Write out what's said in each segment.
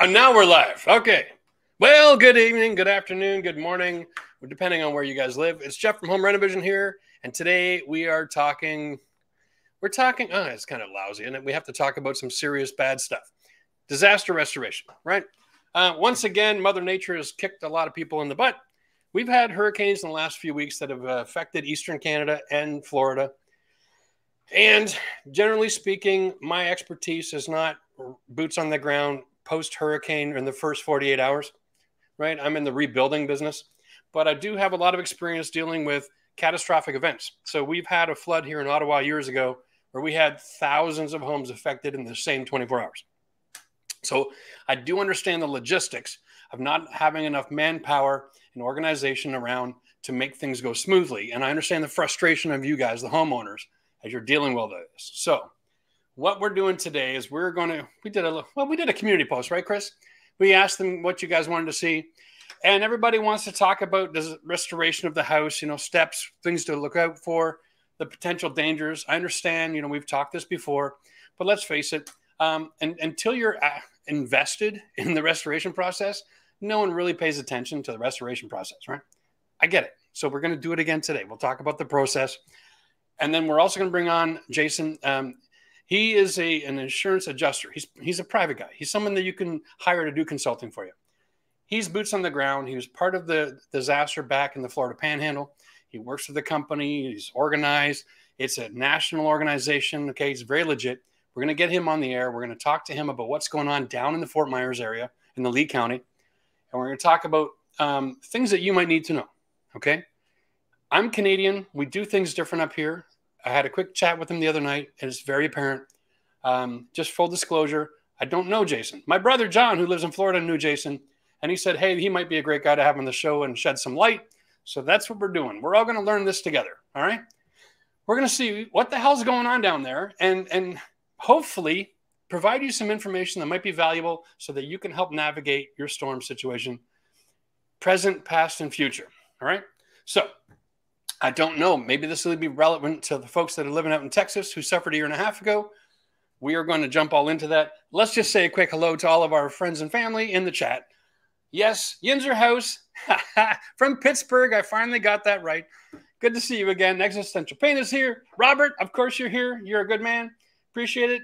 and now we're live. Okay. Well, good evening, good afternoon, good morning, depending on where you guys live. It's Jeff from Home Renovision here, and today we are talking. We're talking. Oh, it's kind of lousy, and we have to talk about some serious bad stuff. Disaster restoration, right? Uh, once again, Mother Nature has kicked a lot of people in the butt. We've had hurricanes in the last few weeks that have affected Eastern Canada and Florida. And generally speaking, my expertise is not boots on the ground post hurricane in the first 48 hours, right? I'm in the rebuilding business, but I do have a lot of experience dealing with catastrophic events. So we've had a flood here in Ottawa years ago where we had thousands of homes affected in the same 24 hours. So I do understand the logistics of not having enough manpower and organization around to make things go smoothly. And I understand the frustration of you guys, the homeowners, as you're dealing with this. So, what we're doing today is we're going to we did a well we did a community post, right, Chris? We asked them what you guys wanted to see, and everybody wants to talk about the restoration of the house. You know, steps, things to look out for, the potential dangers. I understand. You know, we've talked this before, but let's face it. Um, and until you're uh, invested in the restoration process, no one really pays attention to the restoration process, right? I get it. So we're going to do it again today. We'll talk about the process. And then we're also going to bring on Jason. Um, he is a an insurance adjuster. He's he's a private guy. He's someone that you can hire to do consulting for you. He's boots on the ground. He was part of the disaster back in the Florida Panhandle. He works for the company. He's organized. It's a national organization. Okay, he's very legit. We're going to get him on the air. We're going to talk to him about what's going on down in the Fort Myers area in the Lee County, and we're going to talk about um, things that you might need to know. Okay, I'm Canadian. We do things different up here. I had a quick chat with him the other night, and it's very apparent. Um, just full disclosure, I don't know Jason. My brother John, who lives in Florida, knew Jason, and he said, "Hey, he might be a great guy to have on the show and shed some light." So that's what we're doing. We're all going to learn this together. All right. We're going to see what the hell's going on down there, and and hopefully provide you some information that might be valuable so that you can help navigate your storm situation, present, past, and future. All right. So I don't know. Maybe this will be relevant to the folks that are living out in Texas who suffered a year and a half ago. We are going to jump all into that. Let's just say a quick hello to all of our friends and family in the chat. Yes, Yinzer House from Pittsburgh. I finally got that right. Good to see you again. Existential Pain is here. Robert, of course you're here. You're a good man. Appreciate it.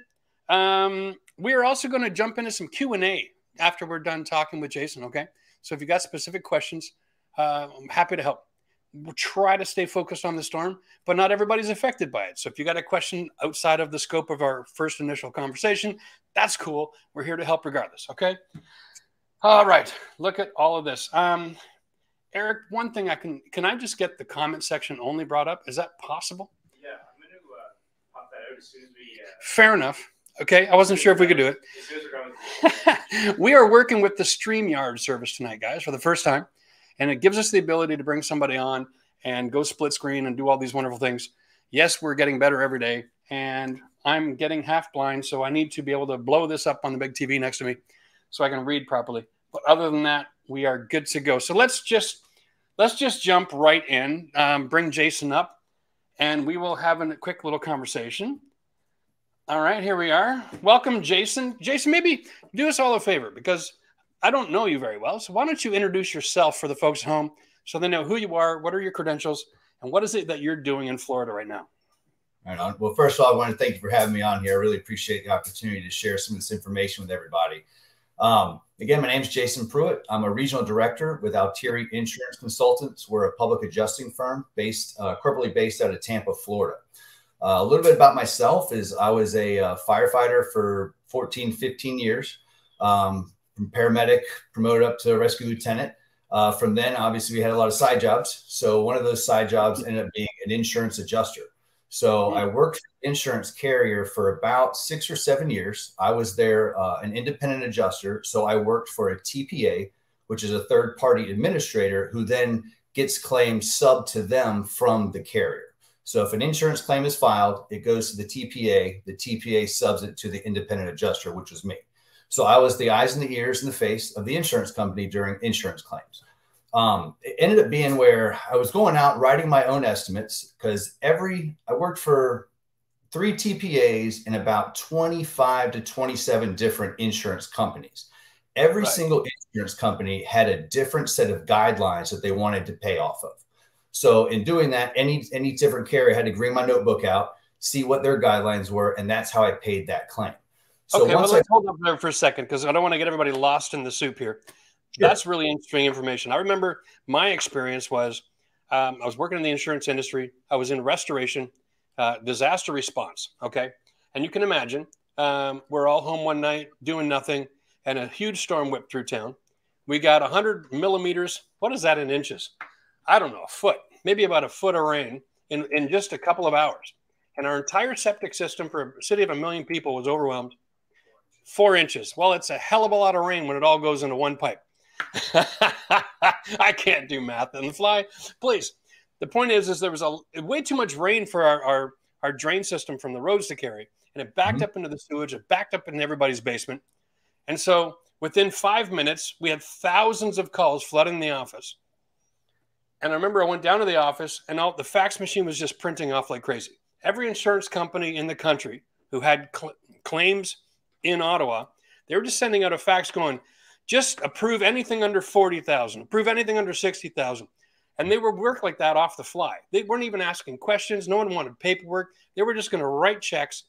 Um, we are also going to jump into some Q&A after we're done talking with Jason, okay? So if you got specific questions, uh, I'm happy to help try to stay focused on the storm, but not everybody's affected by it. So if you got a question outside of the scope of our first initial conversation, that's cool. We're here to help regardless. Okay. All right. Look at all of this. Um, Eric, one thing I can can I just get the comment section only brought up? Is that possible? Yeah, I'm going to uh, pop that out as soon as we. Uh... Fair enough. Okay, I wasn't sure if we could do it. we are working with the StreamYard service tonight, guys, for the first time and it gives us the ability to bring somebody on and go split screen and do all these wonderful things. Yes, we're getting better every day, and I'm getting half blind, so I need to be able to blow this up on the big TV next to me so I can read properly. But other than that, we are good to go. So let's just let's just jump right in. Um, bring Jason up, and we will have a quick little conversation. All right, here we are. Welcome, Jason. Jason, maybe do us all a favor because I don't know you very well. So why don't you introduce yourself for the folks at home so they know who you are, what are your credentials, and what is it that you're doing in Florida right now? Well, first of all, I want to thank you for having me on here. I really appreciate the opportunity to share some of this information with everybody. Um, again, my name is Jason Pruitt. I'm a regional director with Altieri Insurance Consultants. We're a public adjusting firm based, uh, corporately based out of Tampa, Florida. Uh, a little bit about myself is I was a uh, firefighter for 14, 15 years. Um, from paramedic promoted up to rescue lieutenant. Uh, from then, obviously, we had a lot of side jobs. So one of those side jobs ended up being an insurance adjuster. So I worked for insurance carrier for about six or seven years. I was there uh, an independent adjuster. So I worked for a TPA, which is a third party administrator who then gets claims sub to them from the carrier. So if an insurance claim is filed, it goes to the TPA. The TPA subs it to the independent adjuster, which was me. So I was the eyes and the ears and the face of the insurance company during insurance claims. Um, it ended up being where I was going out writing my own estimates because every I worked for three TPAs and about 25 to 27 different insurance companies. Every Right. single insurance company had a different set of guidelines that they wanted to pay off of. So in doing that, any any different carrier had to bring my notebook out, see what their guidelines were, and that's how I paid that claim. So okay, well, I let's hold up there for a second because I don't want to get everybody lost in the soup here. Sure. That's really interesting information. I remember my experience was um, I was working in the insurance industry. I was in restoration, uh, disaster response. Okay, and you can imagine um, we're all home one night doing nothing, and a huge storm whipped through town. We got 100 millimeters. What is that in inches? I don't know, a foot, maybe about a foot of rain in, in just a couple of hours. And our entire septic system for a city of a million people was overwhelmed. Four inches. Well, it's a hell of a lot of rain when it all goes into one pipe. I can't do math on the fly. Please. The point is, is there was a way too much rain for our, our, our drain system from the roads to carry, and it backed Mhm. up into the sewage. It backed up in everybody's basement, and so within five minutes, we had thousands of calls flooding the office. And I remember I went down to the office, and all, the fax machine was just printing off like crazy. Every insurance company in the country who had cl- claims in Ottawa, they were just sending out a fax going, just approve anything under 40,000, approve anything under 60,000. And they would work like that off the fly. They weren't even asking questions. No one wanted paperwork. They were just going to write checks.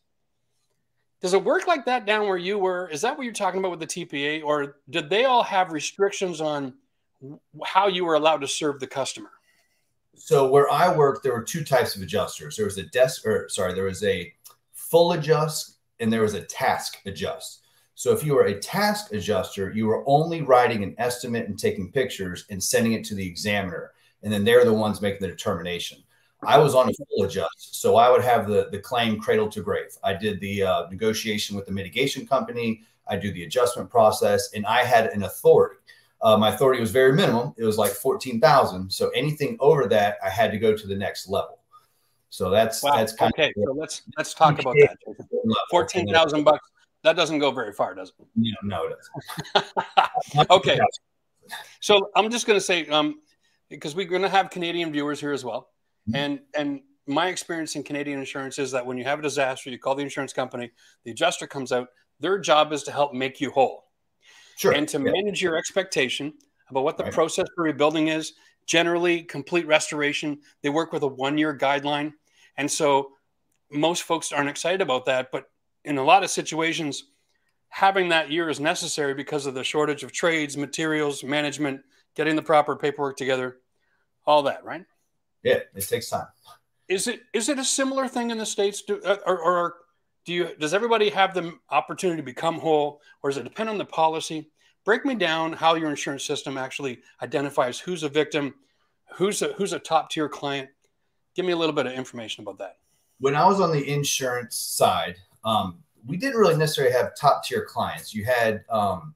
Does it work like that down where you were? Is that what you're talking about with the TPA? Or did they all have restrictions on how you were allowed to serve the customer? So where I worked, there were two types of adjusters. There was a desk, or sorry, there was a full adjust and there was a task adjust. So if you were a task adjuster, you were only writing an estimate and taking pictures and sending it to the examiner, and then they're the ones making the determination. I was on a full adjust, so I would have the the claim cradle to grave. I did the uh, negotiation with the mitigation company. I do the adjustment process, and I had an authority. Uh, my authority was very minimum. It was like 14,000. So anything over that, I had to go to the next level. So that's, Wow. that's kind okay. of So let's let's talk about that. Fourteen thousand bucks. That doesn't go very far, does it? No, no, it doesn't. Okay. So I'm just going to say, um, because we're going to have Canadian viewers here as well, Mhm. and and my experience in Canadian insurance is that when you have a disaster, you call the insurance company, the adjuster comes out. Their job is to help make you whole Sure. and to Yeah. manage your expectation about what the Right. process for rebuilding is. Generally, complete restoration. They work with a one-year guideline, and so most folks aren't excited about that. But in a lot of situations, having that year is necessary because of the shortage of trades, materials, management, getting the proper paperwork together, all that. Right? Yeah, it takes time. Is it is it a similar thing in the states? Do, uh, or, or do you does everybody have the opportunity to become whole, or does it depend on the policy? Break me down how your insurance system actually identifies who's a victim, who's a who's a top tier client. Give me a little bit of information about that. When I was on the insurance side, um, we didn't really necessarily have top tier clients. You had um,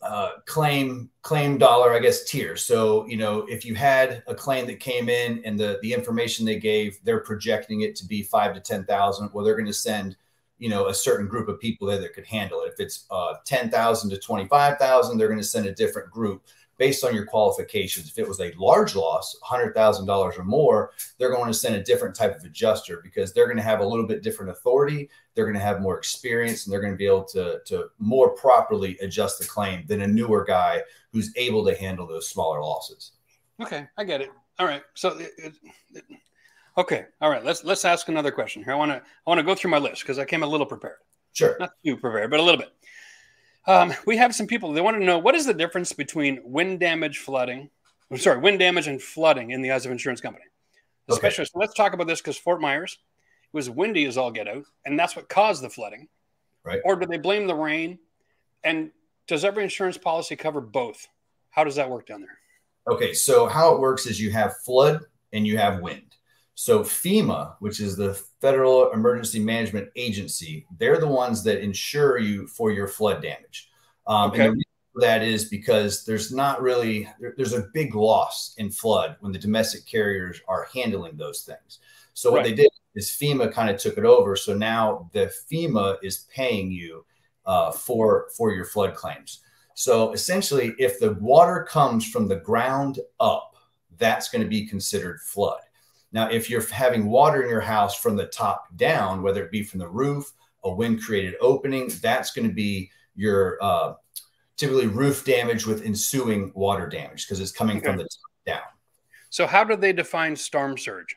uh, claim claim dollar, I guess, tiers. So you know, if you had a claim that came in and the the information they gave, they're projecting it to be five to ten thousand. Well, they're going to send you know a certain group of people there that could handle it. If it's uh, ten thousand to twenty five thousand, they're going to send a different group based on your qualifications. If it was a large loss, hundred thousand dollars or more, they're going to send a different type of adjuster because they're going to have a little bit different authority. They're going to have more experience and they're going to be able to, to more properly adjust the claim than a newer guy who's able to handle those smaller losses. Okay, I get it. All right. So, it, it- okay, all right. Let's let's ask another question here. I want to I want to go through my list because I came a little prepared. Sure. not too prepared, but a little bit. Um, we have some people. They want to know what is the difference between wind damage, flooding. I'm sorry, wind damage and flooding in the eyes of insurance company. Okay. So let's talk about this because Fort Myers it was windy as all get out, and that's what caused the flooding. Right. Or do they blame the rain? And does every insurance policy cover both? How does that work down there? Okay, so how it works is you have flood and you have wind. So FEMA, which is the Federal Emergency Management Agency, they're the ones that insure you for your flood damage. Um, Okay. And the reason for that is because there's not really there- there's a big loss in flood when the domestic carriers are handling those things. So what Right. they did is FEMA kind of took it over. So now the FEMA is paying you uh, for for your flood claims. So essentially, if the water comes from the ground up, that's going to be considered flood. Now, if you're having water in your house from the top down, whether it be from the roof, a wind created opening, that's going to be your uh, typically roof damage with ensuing water damage because it's coming okay. from the top down. So, how do they define storm surge?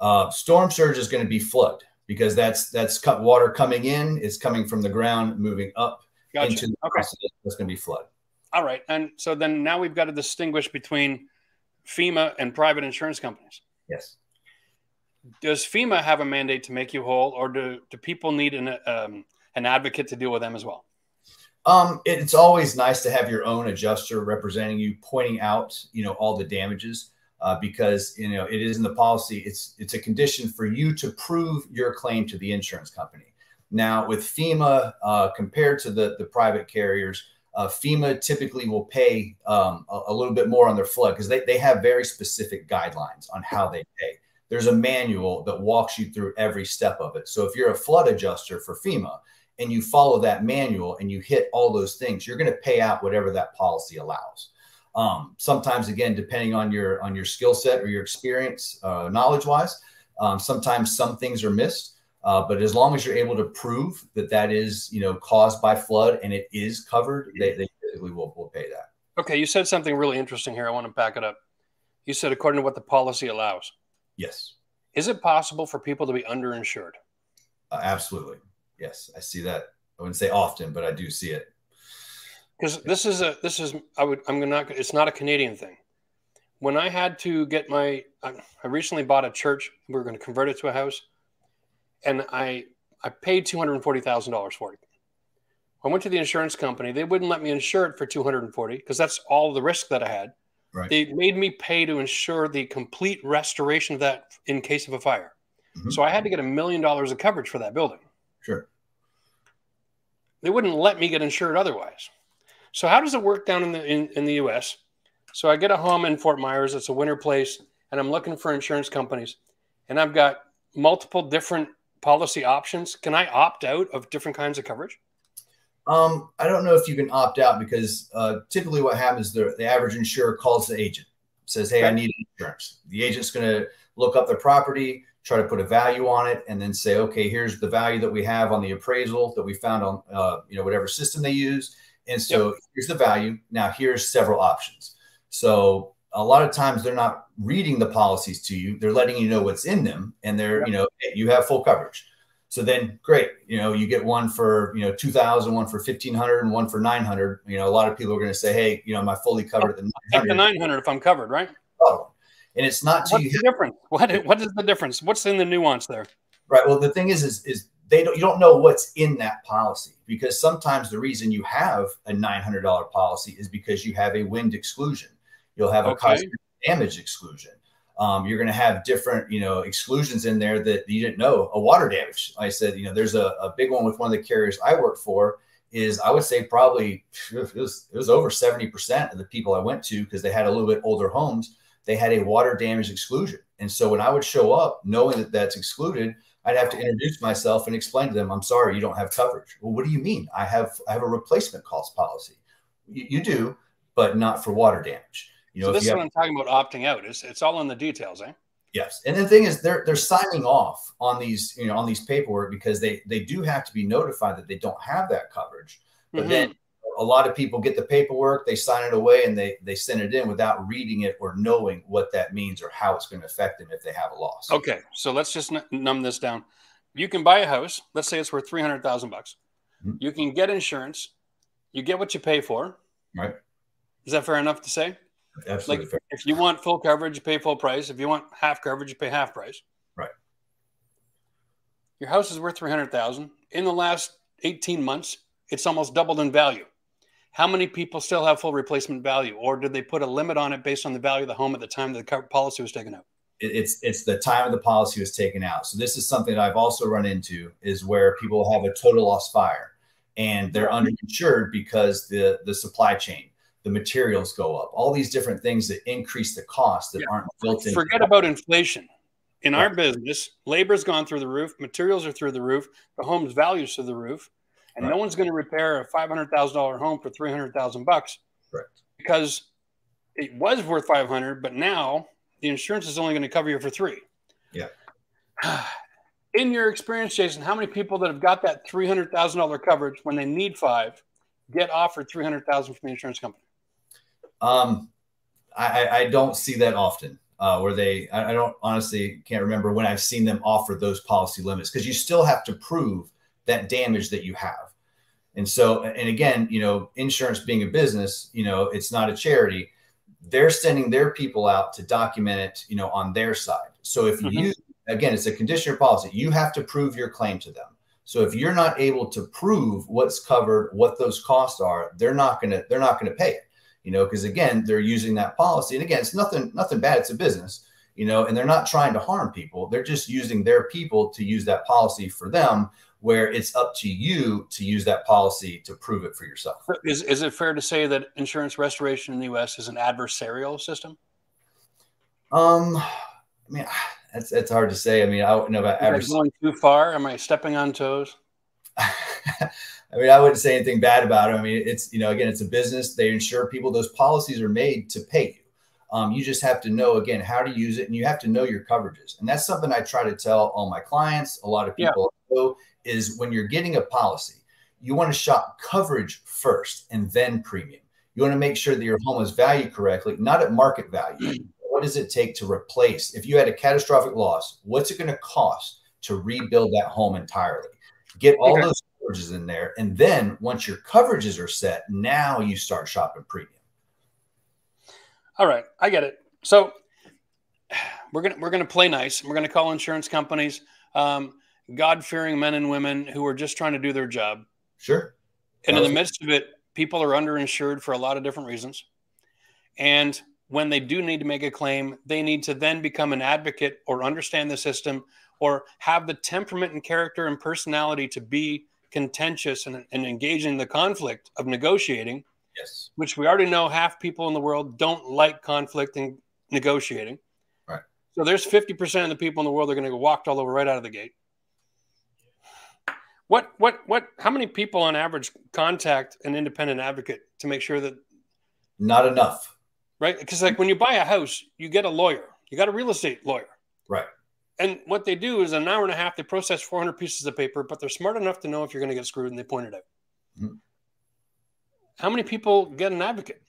Uh, storm surge is going to be flood because that's that's cut water coming in. It's coming from the ground, moving up gotcha. into the okay. That's going to be flood. All right, and so then now we've got to distinguish between FEMA and private insurance companies. Yes. Does FEMA have a mandate to make you whole, or do do people need an um, an advocate to deal with them as well? Um, it's always nice to have your own adjuster representing you, pointing out, you know, all the damages, uh, because you know it is in the policy. It's it's a condition for you to prove your claim to the insurance company. Now, with FEMA, uh, compared to the the private carriers, uh, FEMA typically will pay um, a, a, little bit more on their flood because they, they have very specific guidelines on how they pay. There's a manual that walks you through every step of it. So if you're a flood adjuster for FEMA, and you follow that manual and you hit all those things, you're going to pay out whatever that policy allows. Um, sometimes, again, depending on your on your skill set or your experience, uh, knowledge wise, um, sometimes some things are missed. Uh, but as long as you're able to prove that that is, you know, caused by flood and it is covered, they, they typically will, will pay that. Okay, you said something really interesting here. I want to back it up. You said according to what the policy allows. Yes. Is it possible for people to be underinsured? Uh, absolutely. Yes, I see that. I wouldn't say often, but I do see it. Because this is a this is I would I'm gonna not it's not a Canadian thing. When I had to get my I, I recently bought a church. We were going to convert it to a house, and I I paid two hundred and forty thousand dollars for it. I went to the insurance company. They wouldn't let me insure it for two hundred and forty because that's all the risk that I had. Right. They made me pay to insure the complete restoration of that in case of a fire. Mm-hmm. So I had to get a million dollars of coverage for that building. Sure. They wouldn't let me get insured otherwise. So how does it work down in the in, in the US? So I get a home in Fort Myers, it's a winter place, and I'm looking for insurance companies, and I've got multiple different policy options. Can I opt out of different kinds of coverage? Um, I don't know if you can opt out because uh, typically what happens, the, the average insurer calls the agent, says, Hey, okay. I need insurance. The agent's going to look up the property, try to put a value on it, and then say, okay, here's the value that we have on the appraisal that we found on, uh, you know, whatever system they use. And so yep. here's the value. Now here's several options. So a lot of times they're not reading the policies to you. They're letting you know what's in them, and they're, yep. you know, you have full coverage. So then, great, you know, you get one for you know two thousand, one for fifteen hundred, and one for nine hundred. You know, a lot of people are going to say, hey, you know, am I fully covered at the nine hundred? the nine hundred if I'm covered, right? Oh, and it's not What's the difference? What what is the difference? What's in the nuance there? Right. Well, the thing is, is is they don't you don't know what's in that policy because sometimes the reason you have a nine hundred dollar policy is because you have a wind exclusion. You'll have a okay. cosmetic damage exclusion. Um, you're going to have different, you know, exclusions in there that you didn't know. A water damage. I said, you know, there's a, a big one with one of the carriers I work for. Is I would say probably it was it was over seventy percent of the people I went to because they had a little bit older homes they had a water damage exclusion. And so when I would show up knowing that that's excluded, I'd have to introduce myself and explain to them, I'm sorry, you don't have coverage. Well, what do you mean? I have I have a replacement cost policy. You, you do, but not for water damage. You know, so this is have, what I'm talking about opting out. It's it's all in the details, eh? Yes. And the thing is they're they're signing off on these, you know, on these paperwork because they they do have to be notified that they don't have that coverage. But mm-hmm. then a lot of people get the paperwork, they sign it away, and they they send it in without reading it or knowing what that means or how it's going to affect them if they have a loss. Okay, so let's just numb this down. You can buy a house. Let's say it's worth three hundred thousand bucks. Mm-hmm. You can get insurance. You get what you pay for. Right. Is that fair enough to say? Absolutely. Like fair. if you want full coverage, you pay full price. If you want half coverage, you pay half price. Right. Your house is worth three hundred thousand. In the last eighteen months, it's almost doubled in value how many people still have full replacement value, or did they put a limit on it based on the value of the home at the time the policy was taken out? It's it's the time of the policy was taken out. So this is something that I've also run into is where people have a total loss fire and they're underinsured because the the supply chain, the materials go up, all these different things that increase the cost that yeah. aren't built in. Forget about inflation. In right. our business, labor's gone through the roof, materials are through the roof, the home's values through the roof and right. no one's going to repair a five hundred thousand dollar home for three hundred thousand bucks. Correct. Because it was worth five hundred, but now the insurance is only going to cover you for three. Yeah. In your experience, Jason, how many people that have got that three hundred thousand dollar coverage when they need five get offered three hundred thousand from the insurance company? Um, I, I don't see that often. Uh, where they, I, I don't honestly can't remember when I've seen them offer those policy limits because you still have to prove that damage that you have. And so, and again, you know, insurance being a business, you know, it's not a charity. They're sending their people out to document it, you know, on their side. So if mm-hmm. you, again, it's a condition of policy, you have to prove your claim to them. So if you're not able to prove what's covered, what those costs are, they're not going to, they're not going to pay it, you know, because again, they're using that policy. And again, it's nothing, nothing bad. It's a business, you know, and they're not trying to harm people. They're just using their people to use that policy for them where it's up to you to use that policy to prove it for yourself. Is, is it fair to say that insurance restoration in the U.S. is an adversarial system? Um, I mean, it's, it's hard to say. I mean, I don't know about adversarial. Going too far? Am I stepping on toes? I mean, I wouldn't say anything bad about it. I mean, it's, you know, again, it's a business. They insure people. Those policies are made to pay you. Um, you just have to know, again, how to use it and you have to know your coverages. And that's something I try to tell all my clients. A lot of people yeah. know is when you're getting a policy, you want to shop coverage first and then premium. You want to make sure that your home is valued correctly, not at market value. What does it take to replace? If you had a catastrophic loss, what's it going to cost to rebuild that home entirely? Get all okay. those coverages in there. And then once your coverages are set, now you start shopping premium. All right. I get it. So we're gonna we're gonna play nice. We're gonna call insurance companies. Um, God fearing men and women who are just trying to do their job. Sure. And in the midst of it, people are underinsured for a lot of different reasons. And when they do need to make a claim, they need to then become an advocate or understand the system or have the temperament and character and personality to be contentious and, and engage in the conflict of negotiating. Yes. Which we already know half people in the world don't like conflict and negotiating. Right. So there's 50% of the people in the world that are going to get walked all over right out of the gate. What what what? How many people on average contact an independent advocate to make sure that? Not enough. Right, because like when you buy a house, you get a lawyer. You got a real estate lawyer. Right. And what they do is an hour and a half, they process 400 pieces of paper, but they're smart enough to know if you're going to get screwed and they point it out. Mm-hmm. How many people get an advocate?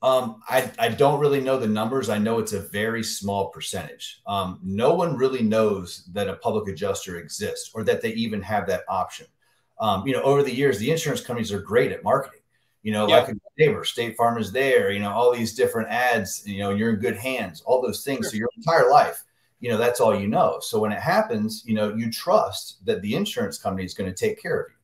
Um, I, I don't really know the numbers. I know it's a very small percentage. Um, no one really knows that a public adjuster exists or that they even have that option. Um, you know, over the years, the insurance companies are great at marketing. You know, yeah. like a neighbor, State Farm is there. You know, all these different ads. You know, you're in good hands. All those things. Sure. So your entire life, you know, that's all you know. So when it happens, you know, you trust that the insurance company is going to take care of you.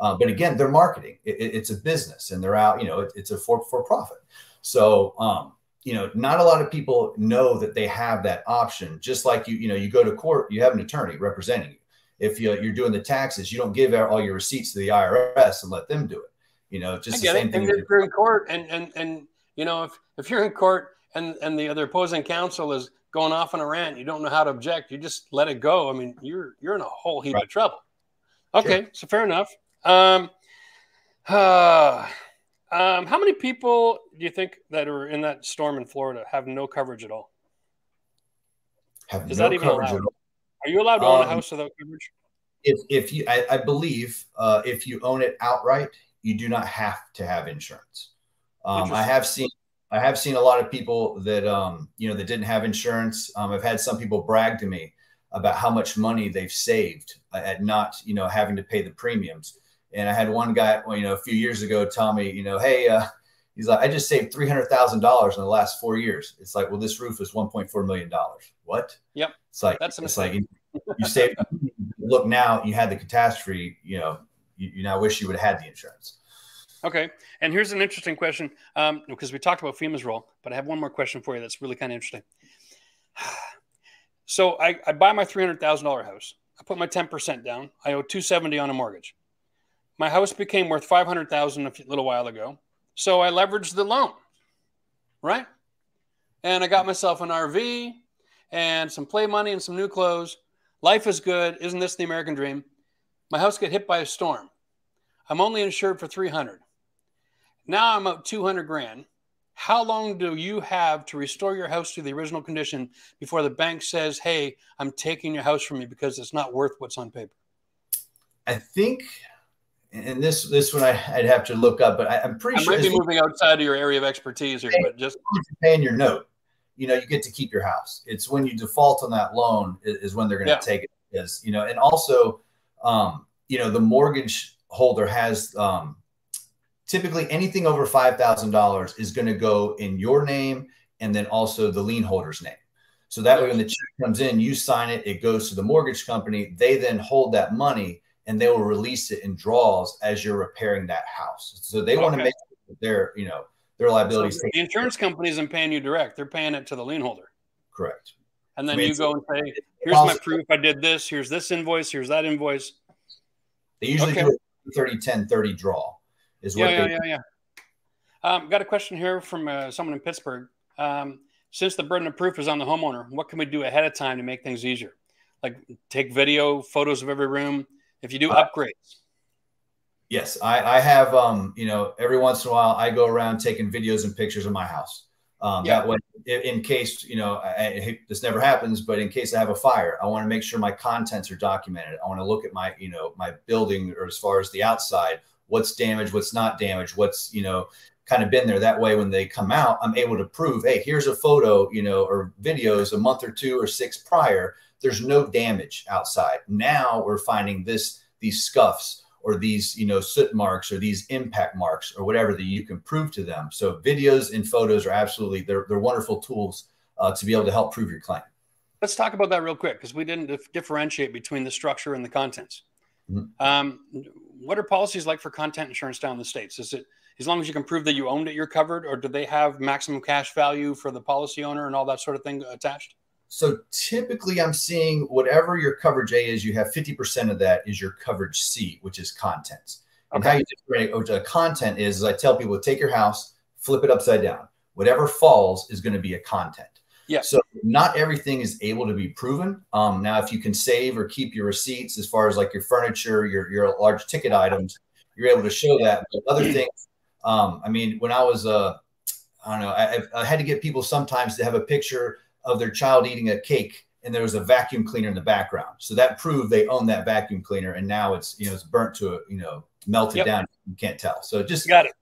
Uh, but again, they're marketing. It, it's a business, and they're out. You know, it, it's a for for profit. So, um, you know, not a lot of people know that they have that option. Just like you, you know, you go to court, you have an attorney representing you. If you, you're doing the taxes, you don't give out all your receipts to the IRS and let them do it. You know, just the same it. thing. And if you're in court, and and and you know, if if you're in court and and the other opposing counsel is going off on a rant, you don't know how to object. You just let it go. I mean, you're you're in a whole heap right. of trouble. Okay, sure. so fair enough. Um, uh, um, how many people do you think that are in that storm in Florida have no coverage at all? Have Is no that even allowed? Are you allowed to own um, a house without coverage? If, if you, I, I believe, uh, if you own it outright, you do not have to have insurance. Um, I have seen, I have seen a lot of people that, um, you know, that didn't have insurance. Um, I've had some people brag to me about how much money they've saved at not, you know, having to pay the premiums. And I had one guy, you know, a few years ago tell me, you know, hey, uh, he's like, I just saved three hundred thousand dollars in the last four years. It's like, well, this roof is one point four million dollars. What? Yep. It's like that's it's like you, you saved. look now, you had the catastrophe. You know, you, you now wish you would have had the insurance. Okay, and here's an interesting question um, because we talked about FEMA's role, but I have one more question for you that's really kind of interesting. So I, I buy my three hundred thousand dollar house. I put my ten percent down. I owe two seventy on a mortgage. My house became worth 500,000 a little while ago. So I leveraged the loan, right? And I got myself an RV and some play money and some new clothes. Life is good. Isn't this the American dream? My house got hit by a storm. I'm only insured for 300. Now I'm up 200 grand. How long do you have to restore your house to the original condition before the bank says, "Hey, I'm taking your house from you because it's not worth what's on paper"? I think and this this one I, would have to look up, but I, am pretty I sure. might be moving outside of your area of expertise here, but just paying your note, you know, you get to keep your house. It's when you default on that loan is, is when they're going to yeah. take it. Is you know, and also, um, you know, the mortgage holder has um, typically anything over five thousand dollars is going to go in your name and then also the lien holder's name. So that way, when the check comes in, you sign it, it goes to the mortgage company. They then hold that money and they will release it in draws as you're repairing that house. So they okay. want to make sure their, you know, their liabilities. So the insurance company isn't paying you direct; they're paying it to the lien holder. Correct. And then I mean, you go and say, "Here's my proof. I did this. Here's this invoice. Here's that invoice." They usually okay. do a 30 10 30 draw. Is what yeah, yeah, yeah, yeah. Um, got a question here from uh, someone in Pittsburgh. Um, since the burden of proof is on the homeowner, what can we do ahead of time to make things easier? Like take video, photos of every room, if you do uh, upgrades. Yes, I, I have. Um, you know, every once in a while, I go around taking videos and pictures of my house. Um, yeah. That way, in case you know, I, I, this never happens, but in case I have a fire, I want to make sure my contents are documented. I want to look at my, you know, my building or as far as the outside, what's damaged, what's not damaged, what's you know, kind of been there. That way, when they come out, I'm able to prove, hey, here's a photo, you know, or videos a month or two or six prior there's no damage outside. Now we're finding this these scuffs or these you know soot marks or these impact marks or whatever that you can prove to them. So videos and photos are absolutely they're they're wonderful tools uh, to be able to help prove your claim. Let's talk about that real quick because we didn't dif- differentiate between the structure and the contents. Mm-hmm. Um, what are policies like for content insurance down in the states? Is it as long as you can prove that you owned it, you're covered, or do they have maximum cash value for the policy owner and all that sort of thing attached? So typically I'm seeing whatever your coverage A is, you have 50% of that is your coverage C, which is contents. And how you differentiate content is, is I tell people take your house, flip it upside down. Whatever falls is going to be a content. Yeah. So not everything is able to be proven. Um, now, if you can save or keep your receipts as far as like your furniture, your your large ticket items, you're able to show that. But other things, um, I mean, when I was uh, I don't know, I, I had to get people sometimes to have a picture of their child eating a cake and there was a vacuum cleaner in the background. So that proved they own that vacuum cleaner and now it's, you know, it's burnt to a, you know, melted yep. down. You can't tell. So just got it.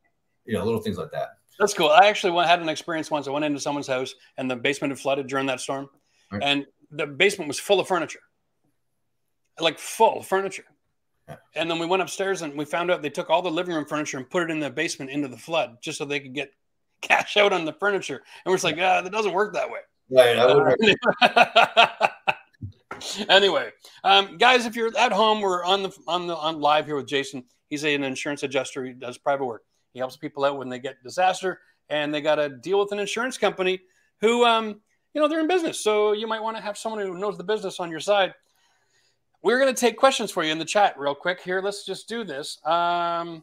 You know, little things like that. That's cool. I actually had an experience once. I went into someone's house and the basement had flooded during that storm. Right. And the basement was full of furniture, like full furniture. Yeah. And then we went upstairs and we found out they took all the living room furniture and put it in the basement into the flood just so they could get cash out on the furniture. And we're just like, ah, that doesn't work that way. Right. Anyway, um, guys, if you're at home, we're on the on the on live here with Jason. He's an insurance adjuster. He does private work. He helps people out when they get disaster and they got to deal with an insurance company who, um, you know, they're in business. So you might want to have someone who knows the business on your side. We're going to take questions for you in the chat real quick here. Let's just do this. Um,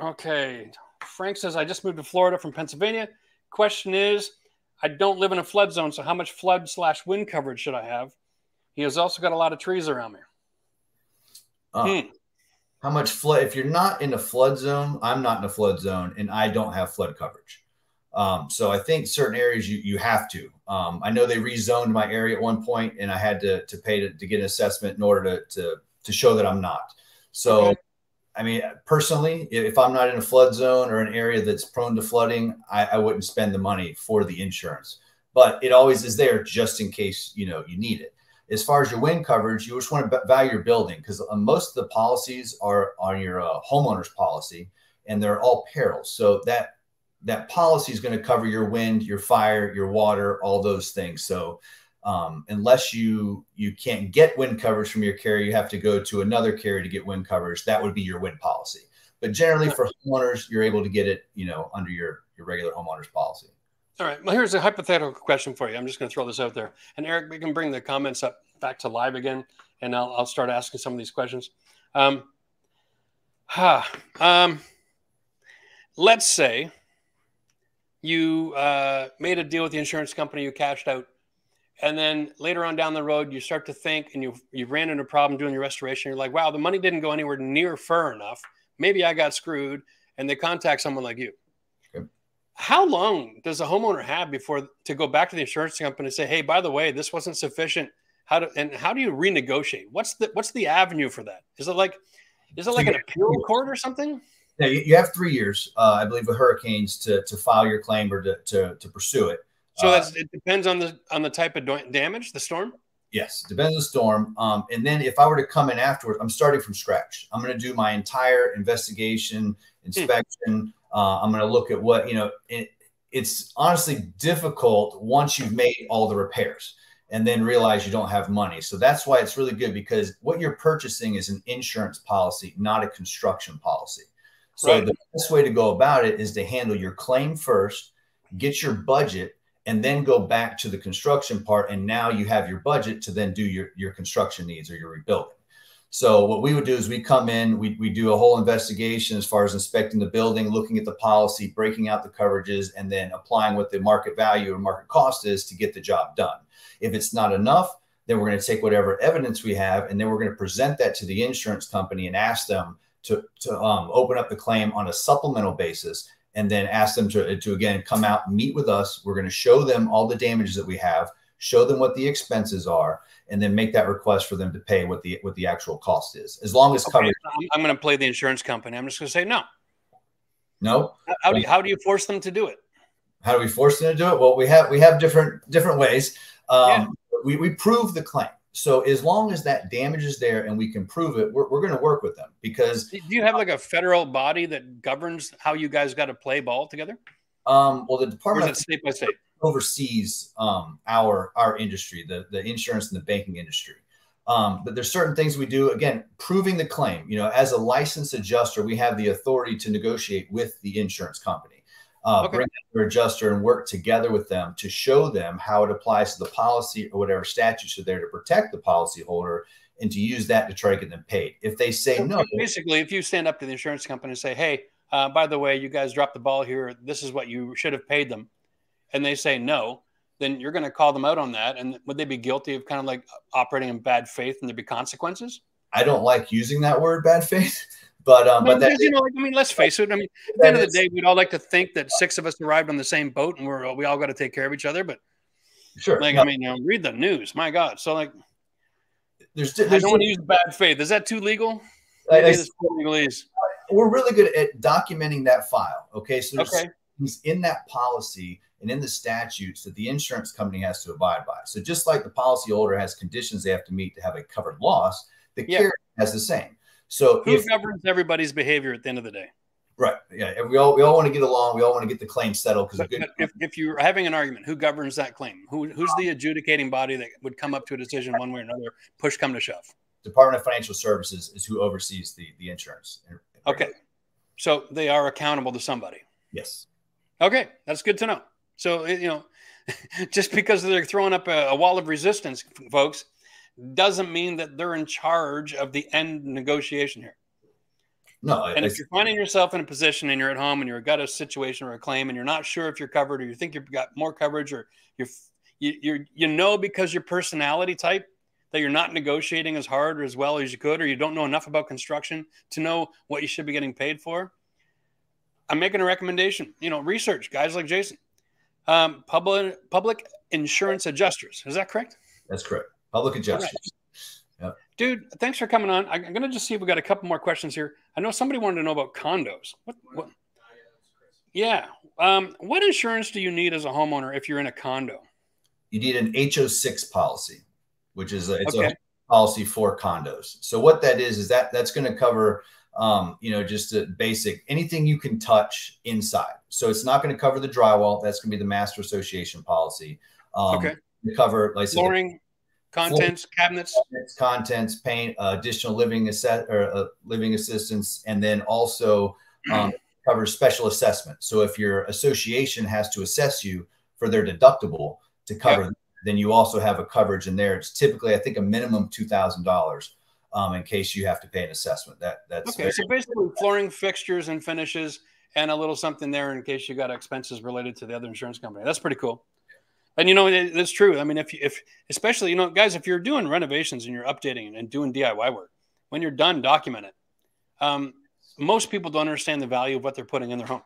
okay. Frank says, I just moved to Florida from Pennsylvania. Question is, I don't live in a flood zone, so how much flood slash wind coverage should I have? He has also got a lot of trees around me. Uh, hmm. How much flood? If you're not in a flood zone, I'm not in a flood zone, and I don't have flood coverage. Um, so I think certain areas you you have to. Um, I know they rezoned my area at one point, and I had to to pay to, to get an assessment in order to to to show that I'm not. So okay. I mean, personally, if I'm not in a flood zone or an area that's prone to flooding, I, I, wouldn't spend the money for the insurance. But it always is there just in case you know you need it. As far as your wind coverage, you just want to value your building because uh, most of the policies are on your uh, homeowner's policy, and they're all perils. So that that policy is going to cover your wind, your fire, your water, all those things. So um, unless you you can't get wind coverage from your carrier, you have to go to another carrier to get wind coverage. That would be your wind policy. But generally, for homeowners, you're able to get it, you know, under your your regular homeowners policy. All right. Well, here's a hypothetical question for you. I'm just going to throw this out there. And Eric, we can bring the comments up back to live again, and I'll, I'll start asking some of these questions. Um, ha, um, let's say you uh, made a deal with the insurance company, you cashed out and then later on down the road you start to think and you you ran into a problem doing your restoration you're like wow the money didn't go anywhere near far enough maybe i got screwed and they contact someone like you. How long does a homeowner have before to go back to the insurance company and say hey by the way this wasn't sufficient how do and how do you renegotiate what's the what's the avenue for that is it like Is it like an appeal court or something? Yeah, you, have three years, uh, I believe, with hurricanes to, to file your claim or to, to, to pursue it. So Uh, that's, it depends on the on the type of do- damage, the storm. Yes, depends on the storm. Um, and then if I were to come in afterwards, I'm starting from scratch. I'm going to do my entire investigation, inspection. Uh, I'm going to look at what you know. It, it's honestly difficult once you've made all the repairs and then realize you don't have money. So that's why it's really good because what you're purchasing is an insurance policy, not a construction policy. So Right. the best way to go about it is to handle your claim first, get your budget, and then go back to the construction part. And now you have your budget to then do your, your construction needs or your rebuilding. So what we would do is we come in, we, we do a whole investigation as far as inspecting the building, looking at the policy, breaking out the coverages, and then applying what the market value or market cost is to get the job done. If it's not enough, then we're going to take whatever evidence we have, and then we're going to present that to the insurance company and ask them to, to um, open up the claim on a supplemental basis and then ask them to, to again come out meet with us we're going to show them all the damages that we have show them what the expenses are and then make that request for them to pay what the what the actual cost is as long as Okay, covered I'm, going to play the insurance company. I'm just going to say no. no How- How do you, how do you force them to do it? how do we force them to do it well we have we have different different ways um, we, we prove the claim so as long as that damage is there and we can prove it we're, we're going to work with them because Do you have like a federal body that governs how you guys got to play ball together, um, well the or department is of it state by state? Oversees um, our our industry, the the insurance and the banking industry. Um, but there's certain things we do. Again, proving the claim. You know, as a licensed adjuster, we have the authority to negotiate with the insurance company, uh, Okay. bring in their adjuster and work together with them to show them how it applies to the policy or whatever statutes are there to protect the policyholder, and to use that to try to get them paid. If they say So no, Basically, if you stand up to the insurance company and say, "Hey, uh, by the way, you guys dropped the ball here. This is what you should have paid them," and they say no, then you're going to call them out on that. And would they be guilty of kind of like operating in bad faith, and there'd be consequences? I don't like using that word bad faith, but um, Well, but that you know, like, I mean, let's face it. I mean, at the end of the day, we'd all like to think that six of us arrived on the same boat and we're we all got to take care of each other. But sure. like, no, I mean, you know, read the news. My God. So like, there's, I there's don't want to use bad faith. Is that too legal? I- I- it's we're really good at documenting that file. Okay, so there's Okay. Things in that policy and in the statutes that the insurance company has to abide by. So just like the policyholder has conditions they have to meet to have a covered loss, the Yeah. carrier has the same. So Who if governs everybody's behavior at the end of the day? right, yeah, and we all we all want to get along. We all want to get the claim settled because But, good. but if, if you're having an argument, who governs that claim? Who, who's the adjudicating body that would come up to a decision one way or another, push come to shove? Department of Financial Services is who oversees the the insurance. Okay. So they are accountable to somebody. Yes. Okay, that's good to know. So eh, you know, just because they're throwing up a, a wall of resistance, folks, doesn't mean that they're in charge of the end negotiation here. No. And if you're finding yourself in a position and you're at home and you've got a situation or a claim and you're not sure if you're covered or you think you've got more coverage or you're you you're, you know because your personality type that you're not negotiating as hard or as well as you could or you don't know enough about construction to know what you should be getting paid for. I'm making a recommendation. You know, research guys like Jason, um, public public insurance adjusters. Is that correct? that's correct. Public adjusters. Dude, thanks for coming on. I'm going to just see if we got a couple more questions here. I know somebody wanted to know about condos. What? what yeah. Um, what insurance do you need as a homeowner if you're in a condo? You need an HO6 policy, which is a, it's a policy for condos. So what that is is that that's going to cover um, you know just a basic anything you can touch inside. So it's not going to cover the drywall. That's going to be the master association policy. Um, Okay. to cover like Flooring, contents, cabinets. its contents, paint, uh, additional living asset or uh, living assistance, and then also um, covers special assessment. So if your association has to assess you for their deductible to cover, then you also have a coverage in there. It's typically, I think, a minimum two thousand dollars um, in case you have to pay an assessment. That that's Okay, very- so basically flooring, fixtures, and finishes, and a little something there in case you got expenses related to the other insurance company. That's pretty cool. And you know, it- that's true. I mean, if if especially you know, guys, if you're doing renovations and you're updating and doing DIY work, when you're done, document it. Um, most people don't understand the value of what they're putting in their home.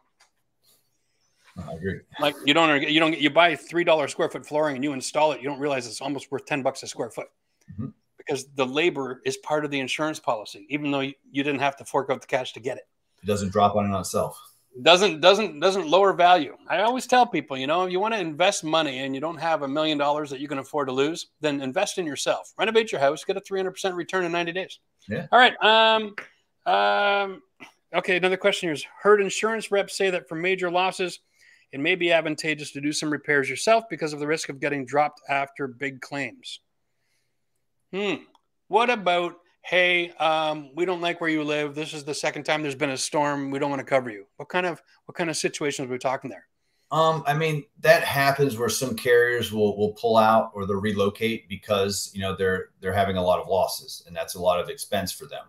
I agree. Like you don't, you don't, you buy three dollar square foot flooring and you install it, you don't realize it's almost worth ten bucks a square foot Mhm. Because the labor is part of the insurance policy, even though you, you didn't have to fork out the cash to get it. It doesn't drop on it on itself. Doesn't doesn't doesn't lower value. I always tell people, you know, if you want to invest money and you don't have a million dollars that you can afford to lose, then invest in yourself. Renovate your house, get a 300% return in 90 days. Yeah. All right. Um, um, okay. Another question here is heard insurance reps say that for major losses, it may be advantageous to do some repairs yourself because of the risk of getting dropped after big claims. Hmm. What about, hey, um, we don't like where you live. This is the second time there's been a storm. We don't want to cover you. What kind of what kind of situations are we talking there? Um, I mean, that happens where some carriers will will pull out or they'll relocate because you know they're they're having a lot of losses and that's a lot of expense for them.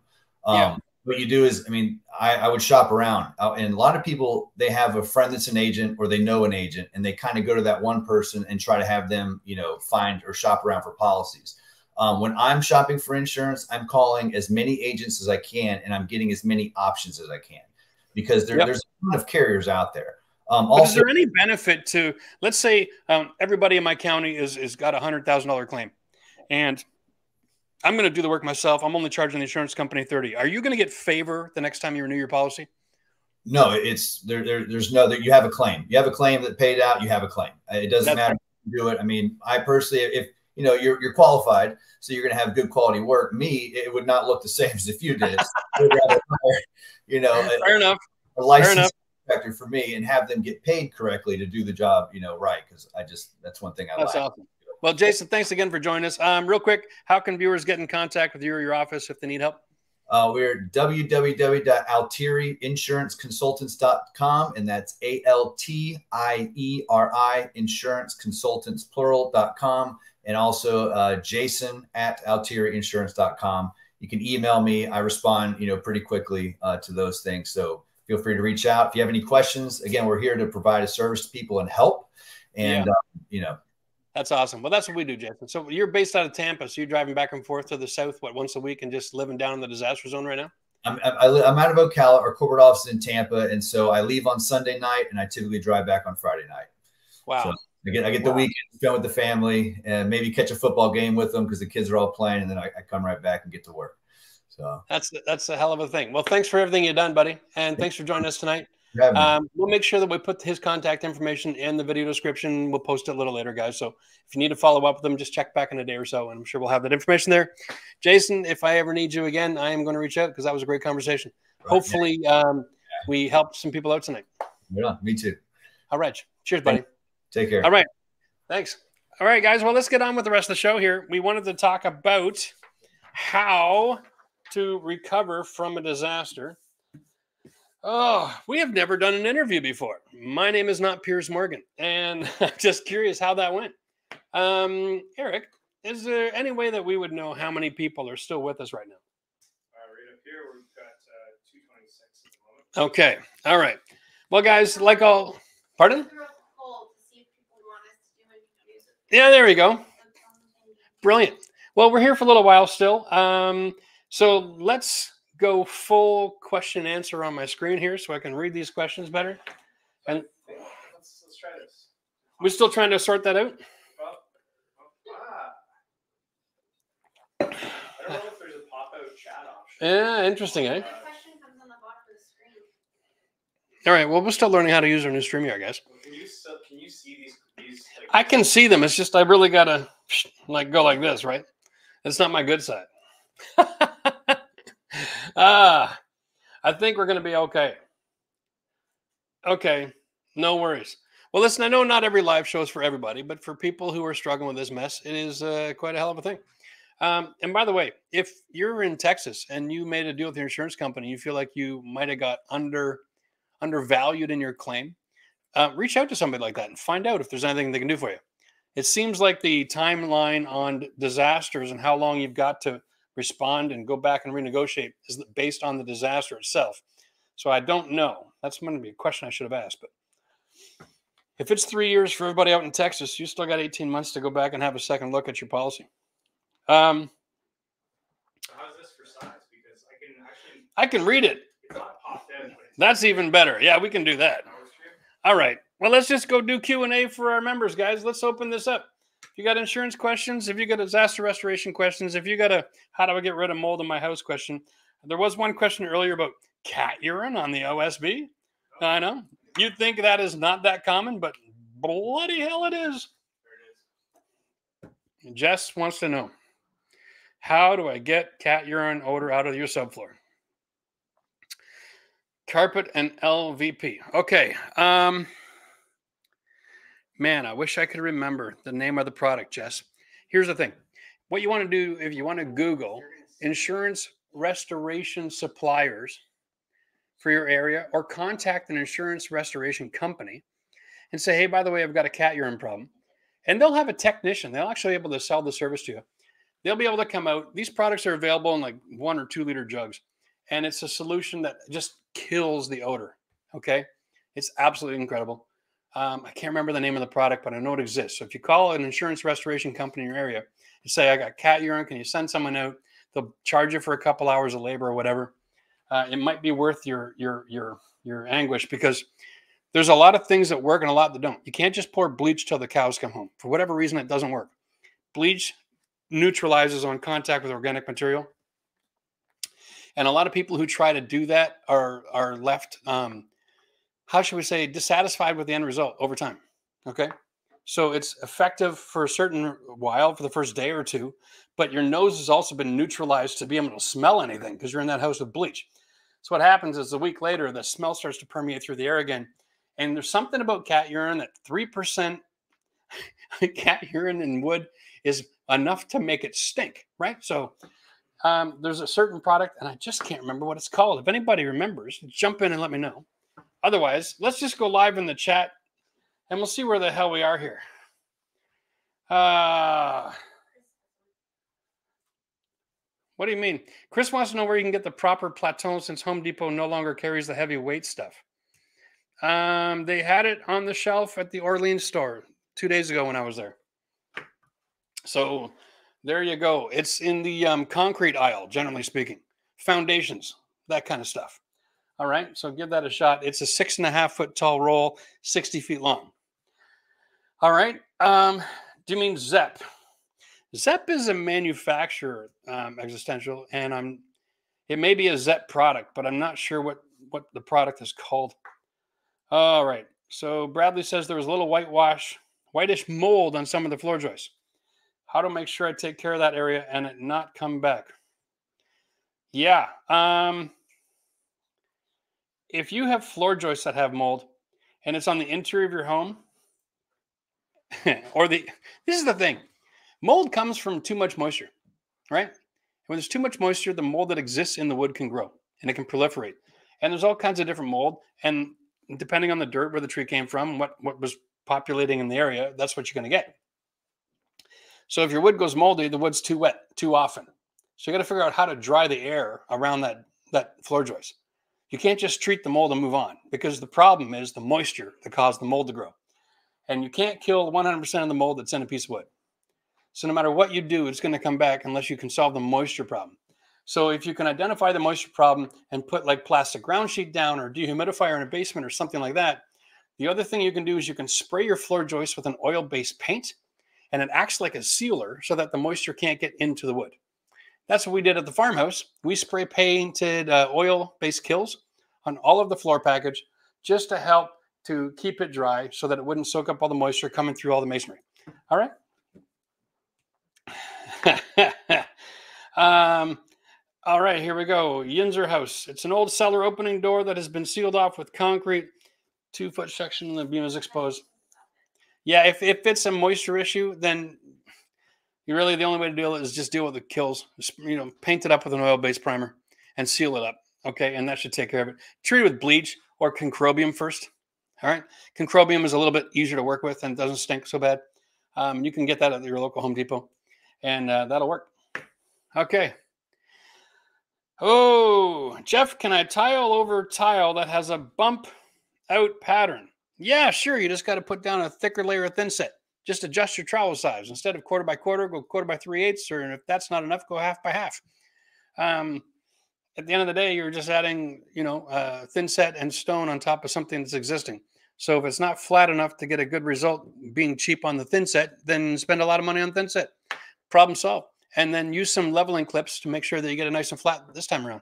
Um, Yeah. what you do is, I mean, I, I would shop around, uh, and a lot of people they have a friend that's an agent or they know an agent, and they kind of go to that one person and try to have them, you know, find or shop around for policies. Um, when I'm shopping for insurance, I'm calling as many agents as I can, and I'm getting as many options as I can because there, Yep. there's a lot of carriers out there. Um, But is there any benefit to, let's say, um, everybody in my county is is got a hundred thousand dollar claim, and I'm going to do the work myself. I'm only charging the insurance company thirty. Are you going to get favor the next time you renew your policy? No, it's there, there. There's no that you have a claim. You have a claim that paid out. You have a claim. Uh, It doesn't That's matter you do it. I mean, I personally, if you know you're you're qualified, so you're going to have good quality work. Me, it would not look the same as if you did. Rather you know, a, Fair enough. a licensed inspector for me and have them get paid correctly to do the job, you know, right? Because I just that's one thing I That's like. awesome. Well, Jason, thanks again for joining us. Um, real quick, how can viewers get in contact with you or your office if they need help? Uh, we're www.altieriinsuranceconsultants.com, and that's A L T I E R I insurance consultants plural.com, and also uh, Jason at altieriinsurance.com. You can email me. I respond, you know, pretty quickly uh, to those things. So feel free to reach out if you have any questions. Again, we're here to provide a service to people and help. And uh, you know, That's awesome. Well, that's what we do, Jason. So you're based out of Tampa, so you're driving back and forth to the south, what, once a week and just living down in the disaster zone right now? I'm, I'm out of Ocala. Our corporate office in Tampa, and so I leave on Sunday night, and I typically drive back on Friday night. Wow. So I get I get the weekend spent with the family, and maybe catch a football game with them because the kids are all playing, and then I, I come right back and get to work. So That's that's a hell of a thing. Well, thanks for everything you've done, buddy, and thanks for joining us tonight. you're having me. Um, we'll make sure that we put his contact information in the video description. We'll post it a little later, guys. So if you need to follow up with them, just check back in a day or so, and I'm sure we'll have that information there. Jason, if I ever need you again, I am going to reach out because that was a great conversation. Right. Hopefully, um, we helped some people out tonight. Yeah, me too. All right. Cheers, buddy. Take care. All right. Thanks. All right, guys. Well, let's get on with the rest of the show here. We wanted to talk about how to recover from a disaster. Oh, we have never done an interview before. My name is not Piers Morgan, and I'm just curious how that went. Um, Eric, is there any way that we would know how many people are still with us right now? Uh, right up here, we've got uh, 226 at the moment. Okay. All right. Well, guys, like all, pardon? Throw up a poll to see if people want us to do interviews. Yeah, there we go. Brilliant. Well, we're here for a little while still. Um, so let's go full question and answer on my screen here so I can read these questions better. And Let's, let's try this. we're still trying to sort that out. I don't know if there's a pop out chat option. Yeah, interesting, eh? All right. Well, we're still learning how to use our new StreamYard, guys. Can you can you see these? I can see them. It's just I really gotta like go like this, right? It's not my good side. ah, I think we're gonna be okay. Okay, no worries. Well, listen, I know not every live show is for everybody, but for people who are struggling with this mess, it is uh, quite a hell of a thing. Um, and by the way, if you're in Texas and you made a deal with your insurance company, you feel like you might have got under undervalued in your claim, uh, reach out to somebody like that and find out if there's anything they can do for you. It seems like the timeline on disasters and how long you've got to respond and go back and renegotiate is based on the disaster itself. So I don't know. That's going to be a question I should have asked. But if it's three years for everybody out in Texas, you still got 18 months to go back and have a second look at your policy. Um, how's this for size? Because I can actually, I can read it. it's not popped out. But it's That's even better. Yeah, we can do that. All right. Well, let's just go do Q and A for our members, guys. Let's open this up. If you got insurance questions, if you got disaster restoration questions, if you got a how do I get rid of mold in my house question, there was one question earlier about cat urine on the OSB. I know you'd think that is not that common, but bloody hell it is. It is. Jess wants to know how do I get cat urine odor out of your subfloor? Carpet and LVP. Okay. Um, man, I wish I could remember the name of the product, Jess. Here's the thing what you want to do if you want to Google insurance restoration suppliers for your area or contact an insurance restoration company and say, hey, by the way, I've got a cat urine problem. And they'll have a technician. They'll actually be able to sell the service to you. They'll be able to come out. These products are available in like one or two liter jugs. And it's a solution that just kills the odor. Okay. It's absolutely incredible. Um, I can't remember the name of the product, but I know it exists. So if you call an insurance restoration company in your area and say, I got cat urine, can you send someone out? They'll charge you for a couple hours of labor or whatever. Uh, it might be worth your your your your anguish because there's a lot of things that work and a lot that don't. You can't just pour bleach till the cows come home. For whatever reason, it doesn't work. Bleach neutralizes on contact with organic material. And a lot of people who try to do that are are left, um, how should we say, dissatisfied with the end result over time. Okay, so it's effective for a certain while, for the first day or two, but your nose has also been neutralized to be able to smell anything because you're in that house with bleach. So what happens is a week later, the smell starts to permeate through the air again, and there's something about cat urine that three percent cat urine and wood is enough to make it stink, right? So um, there's a certain product, and I just can't remember what it's called. If anybody remembers, jump in and let me know. Otherwise, let's just go live in the chat, and we'll see where the hell we are here. Uh, what do you mean? Chris wants to know where you can get the proper Platon since Home Depot no longer carries the heavy weight stuff. Um, they had it on the shelf at the Orleans store two days ago when I was there. So there you go. It's in the um, concrete aisle, generally speaking. Foundations, that kind of stuff. All right. So give that a shot. It's a six and a half foot tall roll, 60 feet long. All right. Um, do you mean ZEP? ZEP is a manufacturer, um, existential, and I'm. It may be a ZEP product, but I'm not sure what what the product is called. All right. So Bradley says there was a little whitewash, whitish mold on some of the floor joists. How to make sure I take care of that area and it not come back. Yeah. Um, if you have floor joists that have mold and it's on the interior of your home, or the this is the thing mold comes from too much moisture, right? When there's too much moisture, the mold that exists in the wood can grow and it can proliferate. And there's all kinds of different mold. And depending on the dirt where the tree came from, what, what was populating in the area, that's what you're going to get. So if your wood goes moldy, the wood's too wet too often. So you got to figure out how to dry the air around that, that floor joist. You can't just treat the mold and move on because the problem is the moisture that caused the mold to grow. And you can't kill 100% of the mold that's in a piece of wood. So no matter what you do, it's going to come back unless you can solve the moisture problem. So if you can identify the moisture problem and put like plastic ground sheet down or dehumidifier in a basement or something like that, the other thing you can do is you can spray your floor joist with an oil-based paint and it acts like a sealer so that the moisture can't get into the wood. That's what we did at the farmhouse. We spray painted uh, oil-based Kilz on all of the floor package just to help to keep it dry so that it wouldn't soak up all the moisture coming through all the masonry. All right. um, all right, here we go. Yinzer House. It's an old cellar opening door that has been sealed off with concrete. Two foot section and the beam is exposed. Yeah, if, if it's a moisture issue, then you really the only way to deal with it is just deal with the Kilz. You know, paint it up with an oil-based primer and seal it up. Okay, and that should take care of it. Treat it with bleach or concrobium first. All right, concrobium is a little bit easier to work with and doesn't stink so bad. Um, you can get that at your local Home Depot, and uh, that'll work. Okay. Oh, Jeff, can I tile over tile that has a bump out pattern? Yeah, sure. You just got to put down a thicker layer of thin set. Just adjust your trowel size. Instead of quarter by quarter, go quarter by three eighths, or if that's not enough, go half by half. Um, at the end of the day, you're just adding, you know, uh, thin set and stone on top of something that's existing. So if it's not flat enough to get a good result being cheap on the thin set, then spend a lot of money on thin set. Problem solved. And then use some leveling clips to make sure that you get it nice and flat this time around.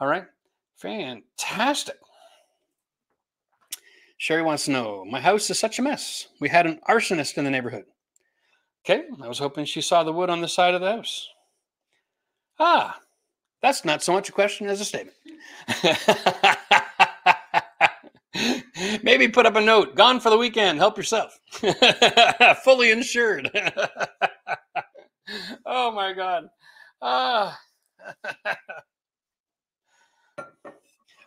All right. Fantastic. Sherry wants to know My house is such a mess. We had an arsonist in the neighborhood. Okay. I was hoping she saw the wood on the side of the house. Ah, that's not so much a question as a statement. Maybe put up a note gone for the weekend, help yourself. Fully insured. oh my God. Ah.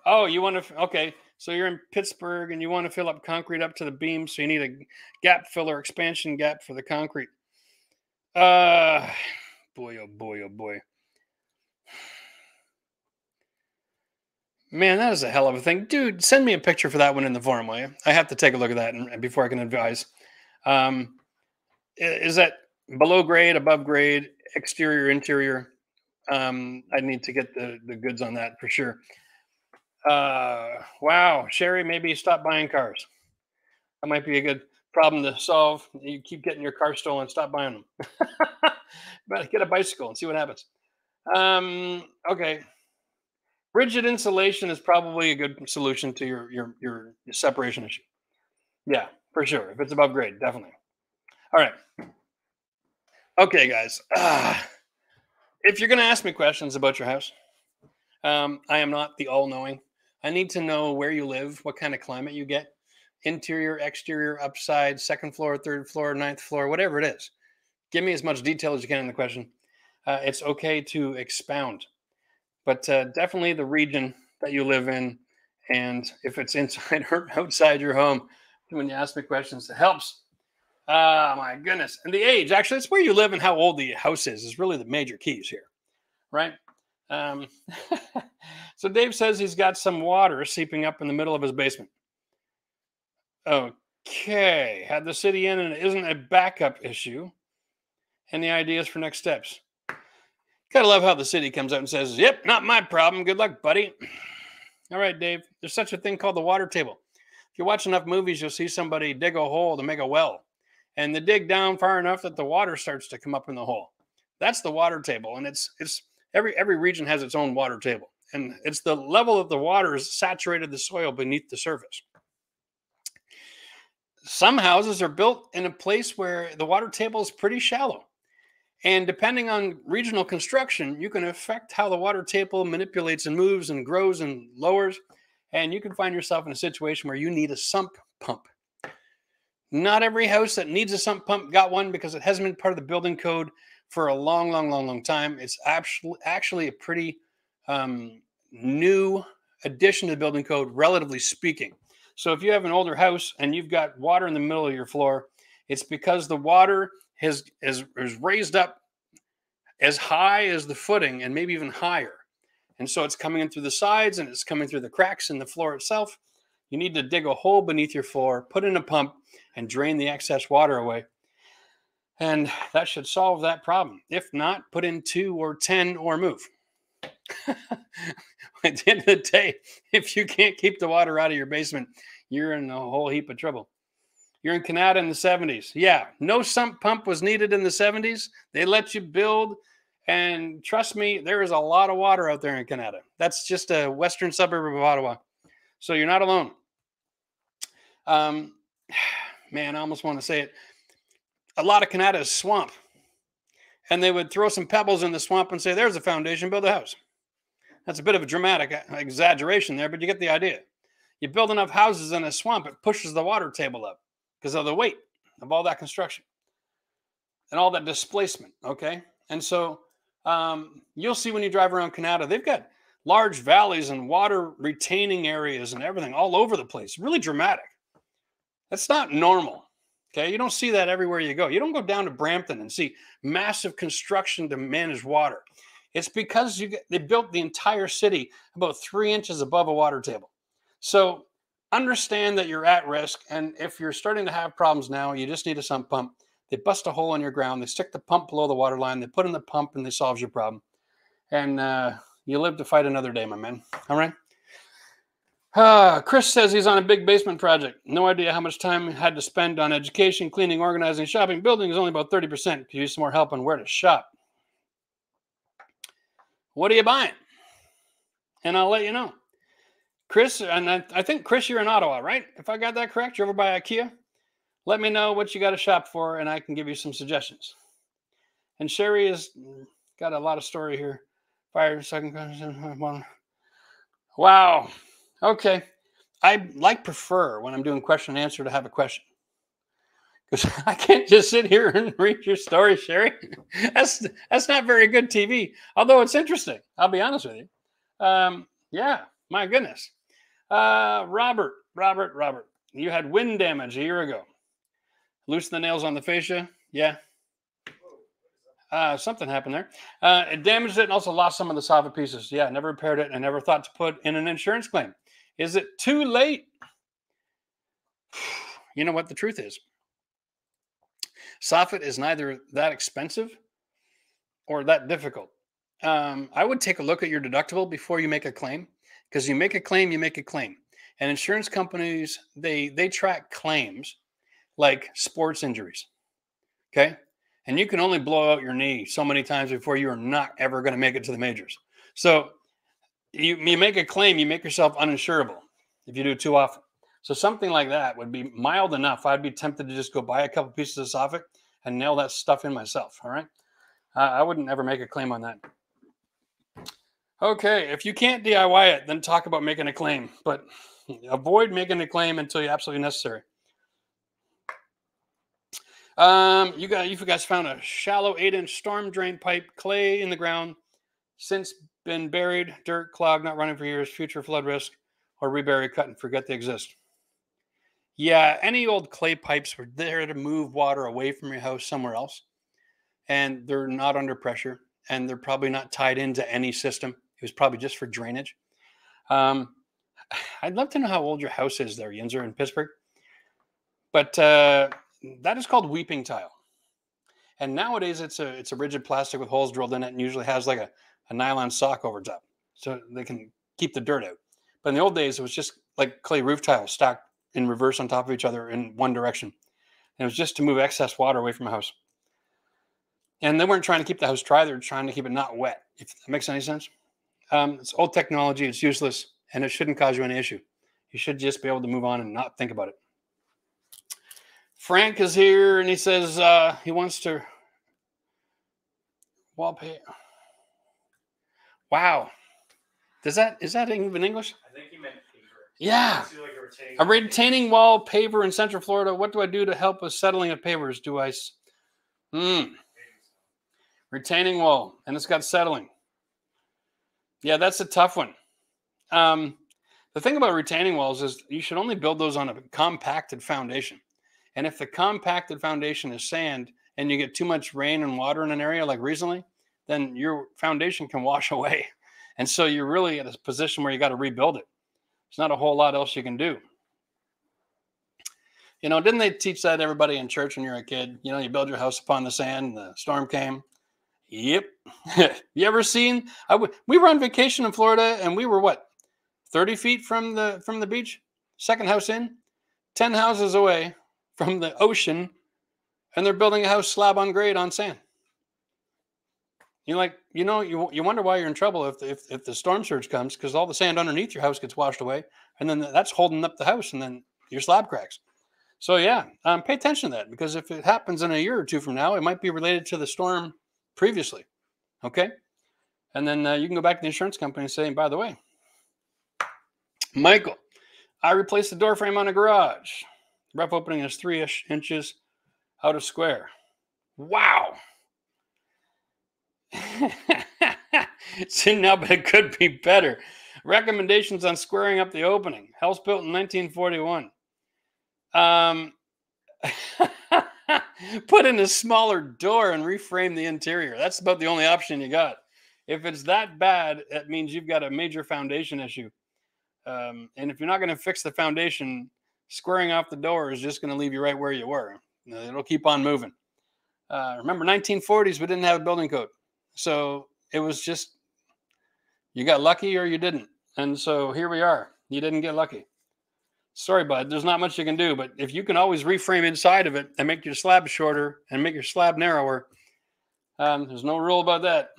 oh, you want to? Okay. So you're in Pittsburgh and you want to fill up concrete up to the beam. So you need a gap filler expansion gap for the concrete. Uh, boy, oh boy, oh boy. Man, that is a hell of a thing, dude. Send me a picture for that one in the forum, will you? I have to take a look at that and, before I can advise. Um, is that below grade, above grade, exterior, interior? Um, I need to get the the goods on that for sure. Uh, wow, Sherry, maybe stop buying cars. That might be a good problem to solve. You keep getting your car stolen, stop buying them. but get a bicycle and see what happens. Um, okay. Rigid insulation is probably a good solution to your, your your separation issue. Yeah, for sure. If it's above grade, definitely. All right. Okay, guys. Uh, if you're going to ask me questions about your house, um, I am not the all-knowing. I need to know where you live, what kind of climate you get, interior, exterior, upside, second floor, third floor, ninth floor, whatever it is. Give me as much detail as you can in the question. Uh, it's okay to expound, but uh, definitely the region that you live in, and if it's inside or outside your home, when you ask me questions, it helps. Oh, my goodness. And the age, actually, it's where you live and how old the house is, is really the major keys here, right? Um, so Dave says he's got some water seeping up in the middle of his basement. Okay, had the city in and it isn't a backup issue. Any ideas for next steps? Gotta love how the city comes out and says, Yep, not my problem. Good luck, buddy. All right, Dave. There's such a thing called the water table. If you watch enough movies, you'll see somebody dig a hole to make a well. And they dig down far enough that the water starts to come up in the hole. That's the water table. And it's it's every every region has its own water table. And it's the level of the water has saturated the soil beneath the surface some houses are built in a place where the water table is pretty shallow. And depending on regional construction, you can affect how the water table manipulates and moves and grows and lowers. And you can find yourself in a situation where you need a sump pump. Not every house that needs a sump pump got one because it hasn't been part of the building code for a long, long, long, long time. It's actually actually a pretty um, new addition to the building code, relatively speaking. So if you have an older house and you've got water in the middle of your floor, it's because the water has is, is raised up as high as the footing and maybe even higher. And so it's coming in through the sides and it's coming through the cracks in the floor itself. You need to dig a hole beneath your floor, put in a pump, and drain the excess water away. And that should solve that problem. If not, put in two or 10 or move. At the end of the day, if you can't keep the water out of your basement, you're in a whole heap of trouble. You're in Canada in the 70s. Yeah, no sump pump was needed in the 70s. They let you build. And trust me, there is a lot of water out there in Canada. That's just a western suburb of Ottawa. So you're not alone. Um, man, I almost want to say it. A lot of Canada is swamp and they would throw some pebbles in the swamp and say, There's a foundation, build a house. That's a bit of a dramatic uh, exaggeration there, but you get the idea. You build enough houses in a swamp, it pushes the water table up because of the weight of all that construction and all that displacement. Okay. And so um, you'll see when you drive around Canada, they've got large valleys and water retaining areas and everything all over the place. Really dramatic. That's not normal. Okay, you don't see that everywhere you go. You don't go down to Brampton and see massive construction to manage water. It's because you they built the entire city about three inches above a water table. So understand that you're at risk, and if you're starting to have problems now, you just need a sump pump. They bust a hole in your ground. They stick the pump below the water line. They put in the pump, and they solves your problem. And uh, you live to fight another day, my man. All right. Ah, Chris says he's on a big basement project. No idea how much time he had to spend on education, cleaning, organizing, shopping. Building is only about 30%. Could use some more help on where to shop. What are you buying? And I'll let you know. Chris, and I, I think Chris, you're in Ottawa, right? If I got that correct, you're over by IKEA. Let me know what you got to shop for, and I can give you some suggestions. And Sherry has got a lot of story here. Fire second question. Wow. Okay. I like prefer when I'm doing question and answer to have a question. Because I can't just sit here and read your story, Sherry. That's that's not very good TV. Although it's interesting. I'll be honest with you. Um, yeah, my goodness. Uh, Robert, Robert, Robert, you had wind damage a year ago. Loosen the nails on the fascia. Yeah. Uh, something happened there. Uh, it damaged it and also lost some of the soffit pieces. Yeah, never repaired it and never thought to put in an insurance claim. Is it too late? You know what the truth is? Soffit is neither that expensive or that difficult. Um, I would take a look at your deductible before you make a claim because you make a claim, you make a claim. And insurance companies, they they track claims like sports injuries. Okay. And you can only blow out your knee so many times before you are not ever going to make it to the majors. So you, you make a claim, you make yourself uninsurable if you do too often. So something like that would be mild enough. I'd be tempted to just go buy a couple pieces of soffit and nail that stuff in myself. All right. Uh, I wouldn't ever make a claim on that. Okay. If you can't DIY it, then talk about making a claim, but avoid making a claim until you're absolutely necessary. Um, you got you guys found a shallow eight inch storm drain pipe, clay in the ground, since been buried, dirt clogged, not running for years, future flood risk, or rebury, cut, and forget they exist. Yeah, any old clay pipes were there to move water away from your house somewhere else, and they're not under pressure, and they're probably not tied into any system. It was probably just for drainage. Um, I'd love to know how old your house is there, Yinzer in Pittsburgh. But uh, that is called weeping tile. And nowadays it's a it's a rigid plastic with holes drilled in it and usually has like a, a nylon sock over top. So they can keep the dirt out. But in the old days it was just like clay roof tiles stacked in reverse on top of each other in one direction. And it was just to move excess water away from the house. And they weren't trying to keep the house dry, they were trying to keep it not wet, if that makes any sense. Um, it's old technology, it's useless, and it shouldn't cause you any issue. You should just be able to move on and not think about it. Frank is here and he says uh, he wants to wallpaper. Wow. Does that is that even English? I think he meant paper. Yeah. Like a retaining A retaining wall paver in Central Florida. What do I do to help with settling of pavers? Do I? Hmm. Retaining wall, and it's got settling. Yeah, that's a tough one. Um, the thing about retaining walls is you should only build those on a compacted foundation. And if the compacted foundation is sand and you get too much rain and water in an area like recently, then your foundation can wash away. And so you're really at a position where you got to rebuild it. There's not a whole lot else you can do. You know, didn't they teach that everybody in church when you're a kid? You know, you build your house upon the sand, the storm came. Yep. you ever seen? I w- we were on vacation in Florida and we were what, 30 feet from the from the beach, second house in, 10 houses away from the ocean, and they're building a house slab on grade on sand. You're like, you know, you, you wonder why you're in trouble if, if, if the storm surge comes because all the sand underneath your house gets washed away, and then that's holding up the house, and then your slab cracks. So yeah, um, pay attention to that because if it happens in a year or two from now, it might be related to the storm previously. Okay, and then uh, you can go back to the insurance company and say, by the way, Michael, I replaced the door frame on a garage. Rough opening is three ish inches out of square. Wow. now, but it could be better. Recommendations on squaring up the opening. House built in 1941. Um, put in a smaller door and reframe the interior. That's about the only option you got. If it's that bad, that means you've got a major foundation issue. Um, and if you're not going to fix the foundation, squaring off the door is just going to leave you right where you were. It'll keep on moving. Uh, remember, 1940s, we didn't have a building code, so it was just you got lucky or you didn't. And so here we are. You didn't get lucky. Sorry, bud. There's not much you can do, but if you can always reframe inside of it and make your slab shorter and make your slab narrower, um, there's no rule about that.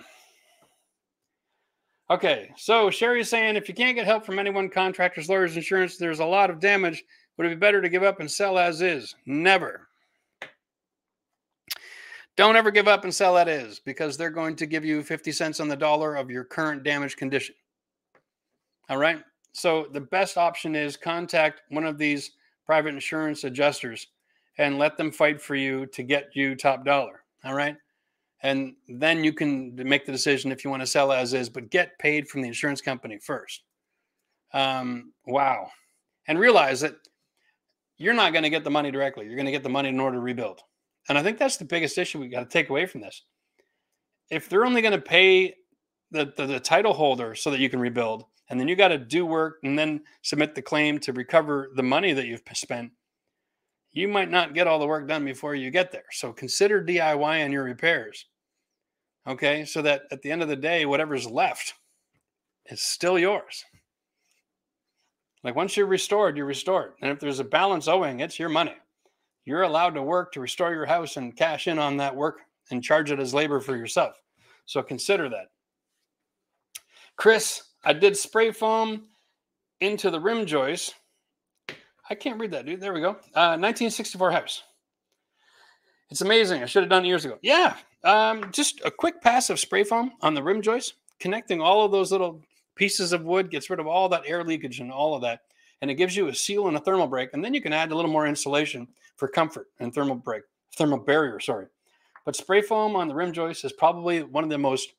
Okay, so Sherry's saying if you can't get help from anyone, contractors, lawyers, insurance, there's a lot of damage. Would it be better to give up and sell as is? Never. Don't ever give up and sell that is because they're going to give you 50 cents on the dollar of your current damage condition. All right. So the best option is contact one of these private insurance adjusters and let them fight for you to get you top dollar. All right. And then you can make the decision if you want to sell as is, but get paid from the insurance company first. Um, wow. And realize that you're not going to get the money directly. You're going to get the money in order to rebuild. And I think that's the biggest issue we've got to take away from this. If they're only going to pay the, the, the title holder so that you can rebuild, and then you got to do work and then submit the claim to recover the money that you've spent, you might not get all the work done before you get there. So consider DIY on your repairs. Okay, so that at the end of the day, whatever's left is still yours. Like once you're restored, you're restored. And if there's a balance owing, it's your money. You're allowed to work to restore your house and cash in on that work and charge it as labor for yourself. So consider that. Chris, I did spray foam into the rim joist. I can't read that, dude. There we go. Uh, 1964 house. It's amazing. I should have done it years ago. Yeah. Um, just a quick pass of spray foam on the rim joist, connecting all of those little pieces of wood, gets rid of all that air leakage and all of that. And it gives you a seal and a thermal break. And then you can add a little more insulation for comfort and thermal break, thermal barrier, sorry. But spray foam on the rim joist is probably one of the most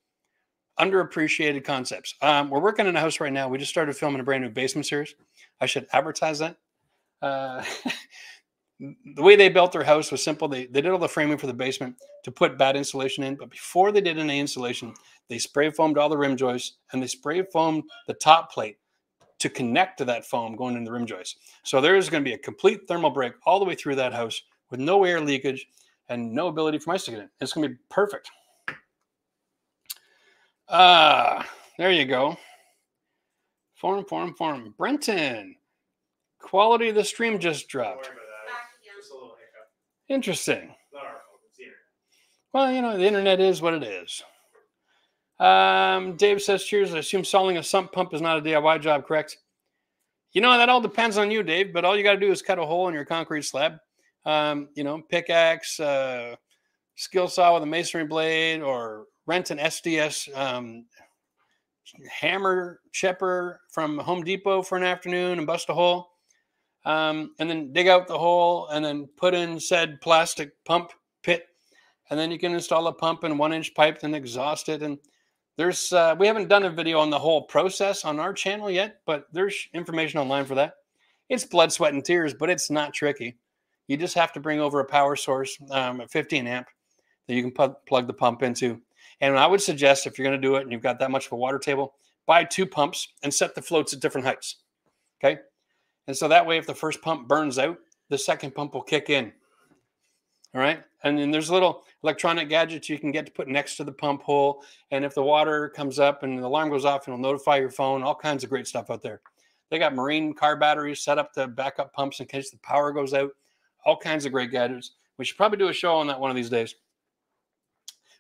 underappreciated concepts. Um, we're working in a house right now. We just started filming a brand new basement series. I should advertise that. Uh, the way they built their house was simple. They, they did all the framing for the basement to put bad insulation in. But before they did any insulation, they spray foamed all the rim joists and they spray foamed the top plate to connect to that foam going in the rim joist. So there is going to be a complete thermal break all the way through that house with no air leakage and no ability for mice to get in. It's going to be perfect. Ah, uh, there you go. Form, form, form. Brenton. Quality of the stream just dropped. Interesting. Well, you know, the internet is what it is. Um, Dave says, cheers. I assume selling a sump pump is not a DIY job, correct? You know, that all depends on you, Dave, but all you got to do is cut a hole in your concrete slab. Um, you know, pickaxe, uh, skill saw with a masonry blade, or rent an SDS um, hammer chipper from Home Depot for an afternoon and bust a hole. Um, and then dig out the hole and then put in said plastic pump pit. And then you can install a pump and one inch pipe and exhaust it. And there's, uh, we haven't done a video on the whole process on our channel yet, but there's information online for that. It's blood, sweat, and tears, but it's not tricky. You just have to bring over a power source, um, a 15 amp that you can pu- plug the pump into. And I would suggest if you're going to do it and you've got that much of a water table, buy two pumps and set the floats at different heights. Okay. And so that way, if the first pump burns out, the second pump will kick in. All right. And then there's little electronic gadgets you can get to put next to the pump hole. And if the water comes up and the alarm goes off, it'll notify your phone, all kinds of great stuff out there. They got marine car batteries set up to back up pumps in case the power goes out, all kinds of great gadgets. We should probably do a show on that one of these days.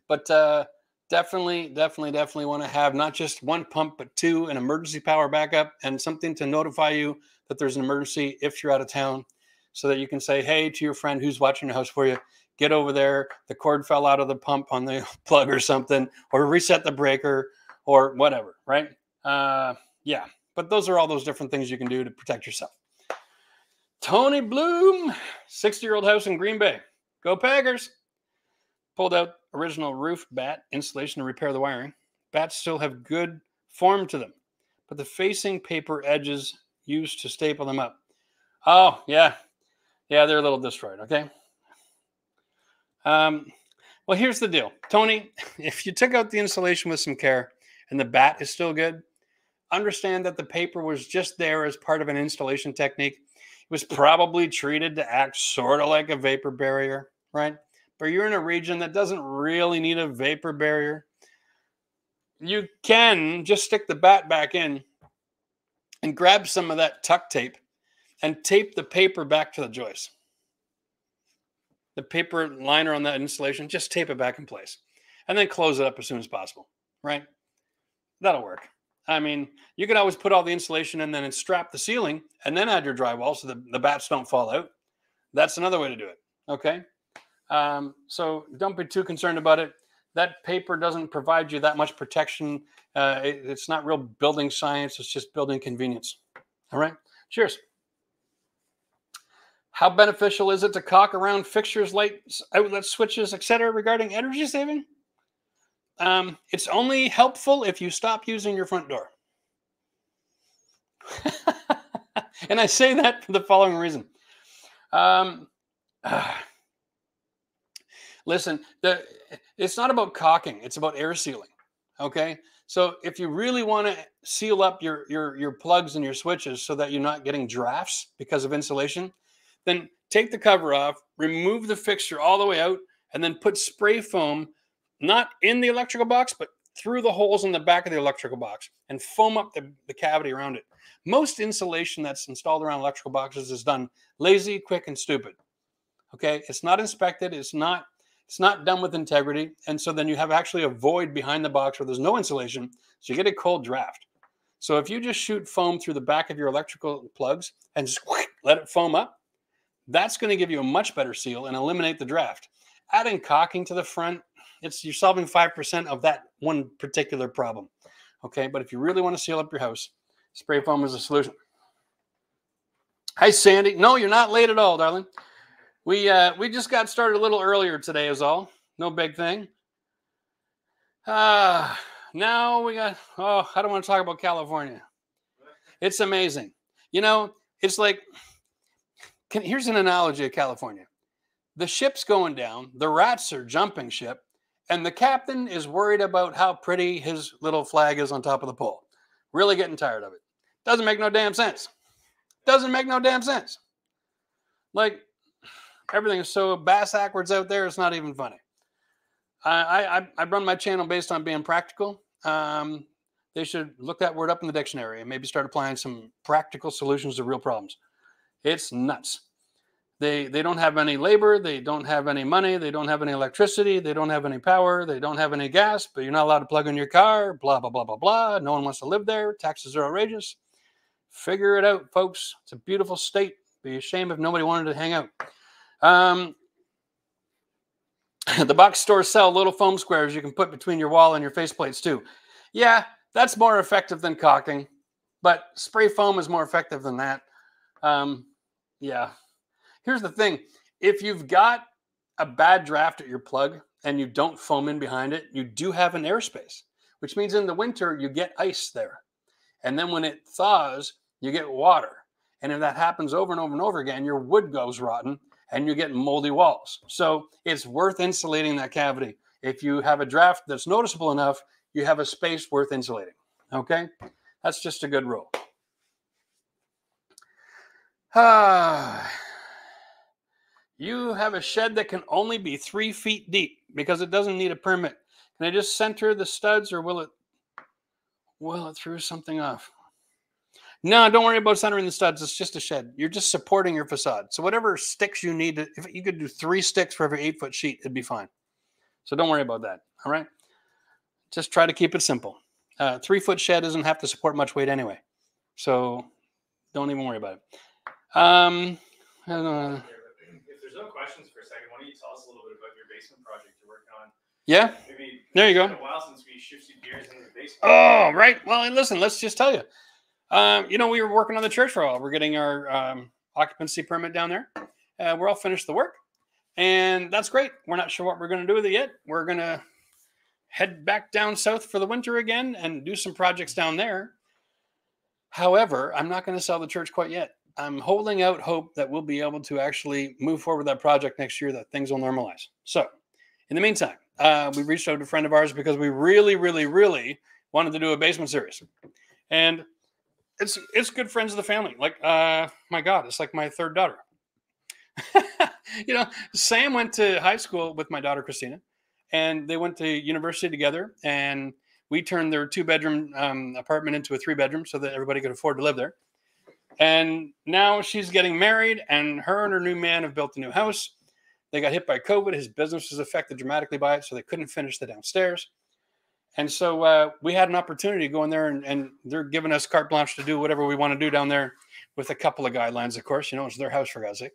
But uh, definitely, definitely, definitely want to have not just one pump, but two, an emergency power backup and something to notify you that there's an emergency if you're out of town so that you can say, hey, to your friend who's watching your house for you, get over there. The cord fell out of the pump on the plug or something, or reset the breaker or whatever, right? Uh, yeah, but those are all those different things you can do to protect yourself. Tony Bloom, 60 year old house in Green Bay. Go Packers. Pulled out original roof batt insulation to repair the wiring. Batts still have good form to them, but the facing paper edges used to staple them up. Oh, yeah. Yeah, they're a little destroyed. Okay. Um, well, here's the deal, Tony. If you took out the insulation with some care and the batt is still good, understand that the paper was just there as part of an installation technique. It was probably treated to act sort of like a vapor barrier, right? But you're in a region that doesn't really need a vapor barrier. You can just stick the batt back in and grab some of that tuck tape and tape the paper back to the joist. The paper liner on that insulation, just tape it back in place and then close it up as soon as possible, right? That'll work. I mean, you could always put all the insulation and then strap the ceiling and then add your drywall so the, the batts don't fall out. That's another way to do it. Okay. Um, so don't be too concerned about it. That paper doesn't provide you that much protection. Uh, it- it's not real building science, it's just building convenience. All right. Cheers. How beneficial is it to caulk around fixtures, lights, outlet switches, etc., regarding energy saving? Um, it's only helpful if you stop using your front door. and I say that for the following reason. Um, listen, the, it's not about caulking; it's about air sealing. Okay, so if you really want to seal up your your your plugs and your switches so that you're not getting drafts because of insulation, then take the cover off, remove the fixture all the way out, and then put spray foam not in the electrical box, but through the holes in the back of the electrical box and foam up the, the cavity around it. Most insulation that's installed around electrical boxes is done lazy, quick, and stupid. Okay, it's not inspected, it's not it's not done with integrity, and so then you have actually a void behind the box where there's no insulation, so you get a cold draft. So if you just shoot foam through the back of your electrical plugs and just let it foam up, that's going to give you a much better seal and eliminate the draft. Adding caulking to the front, it's you're solving 5% of that one particular problem. Okay, but if you really want to seal up your house, spray foam is a solution. Hi Sandy. No, you're not late at all, darling. We uh we just got started a little earlier today is all. No big thing. Uh now we got oh, I don't want to talk about California. It's amazing. You know, it's like can, here's an analogy of California. The ship's going down, the rats are jumping ship, and the captain is worried about how pretty his little flag is on top of the pole. Really getting tired of it. Doesn't make no damn sense. Doesn't make no damn sense. Like everything is so bass backwards out there, it's not even funny. I, I, I run my channel based on being practical. Um, they should look that word up in the dictionary and maybe start applying some practical solutions to real problems. It's nuts. They they don't have any labor, they don't have any money, they don't have any electricity, they don't have any power, they don't have any gas, but you're not allowed to plug in your car, blah blah blah blah blah. No one wants to live there. Taxes are outrageous. Figure it out, folks. It's a beautiful state. Be a shame if nobody wanted to hang out. Um, the box stores sell little foam squares you can put between your wall and your faceplates too. Yeah, that's more effective than caulking, but spray foam is more effective than that. Um, yeah. Here's the thing if you've got a bad draft at your plug and you don't foam in behind it, you do have an airspace, which means in the winter you get ice there. And then when it thaws, you get water. And if that happens over and over and over again, your wood goes rotten and you get moldy walls. So it's worth insulating that cavity. If you have a draft that's noticeable enough, you have a space worth insulating. Okay? That's just a good rule. Ah. You have a shed that can only be three feet deep because it doesn't need a permit. Can I just center the studs or will it will it throw something off? No, don't worry about centering the studs. It's just a shed. You're just supporting your facade. So whatever sticks you need, to, if you could do three sticks for every eight foot sheet, it'd be fine. So don't worry about that. All right. Just try to keep it simple. Uh, three foot shed doesn't have to support much weight anyway. So don't even worry about it. Um, I don't know. If there's no questions for a second, why don't you tell us a little bit about your basement project you're working on? Yeah. Maybe There you go. Been a while since we shifted gears into the basement. Oh, right. Well, and listen, let's just tell you. Um, you know, we were working on the church for a while. We're getting our um, occupancy permit down there. Uh, we're all finished the work, and that's great. We're not sure what we're going to do with it yet. We're going to head back down south for the winter again and do some projects down there. However, I'm not going to sell the church quite yet. I'm holding out hope that we'll be able to actually move forward with that project next year, that things will normalize. So, in the meantime, uh, we reached out to a friend of ours because we really, really, really wanted to do a basement series. And it's it's good friends of the family. Like, uh, my God, it's like my third daughter. you know, Sam went to high school with my daughter Christina, and they went to university together. And we turned their two bedroom um, apartment into a three bedroom so that everybody could afford to live there. And now she's getting married, and her and her new man have built a new house. They got hit by COVID. His business was affected dramatically by it, so they couldn't finish the downstairs. And so uh, we had an opportunity to go in there, and, and they're giving us carte blanche to do whatever we want to do down there with a couple of guidelines, of course. You know, it's their house for God's sake.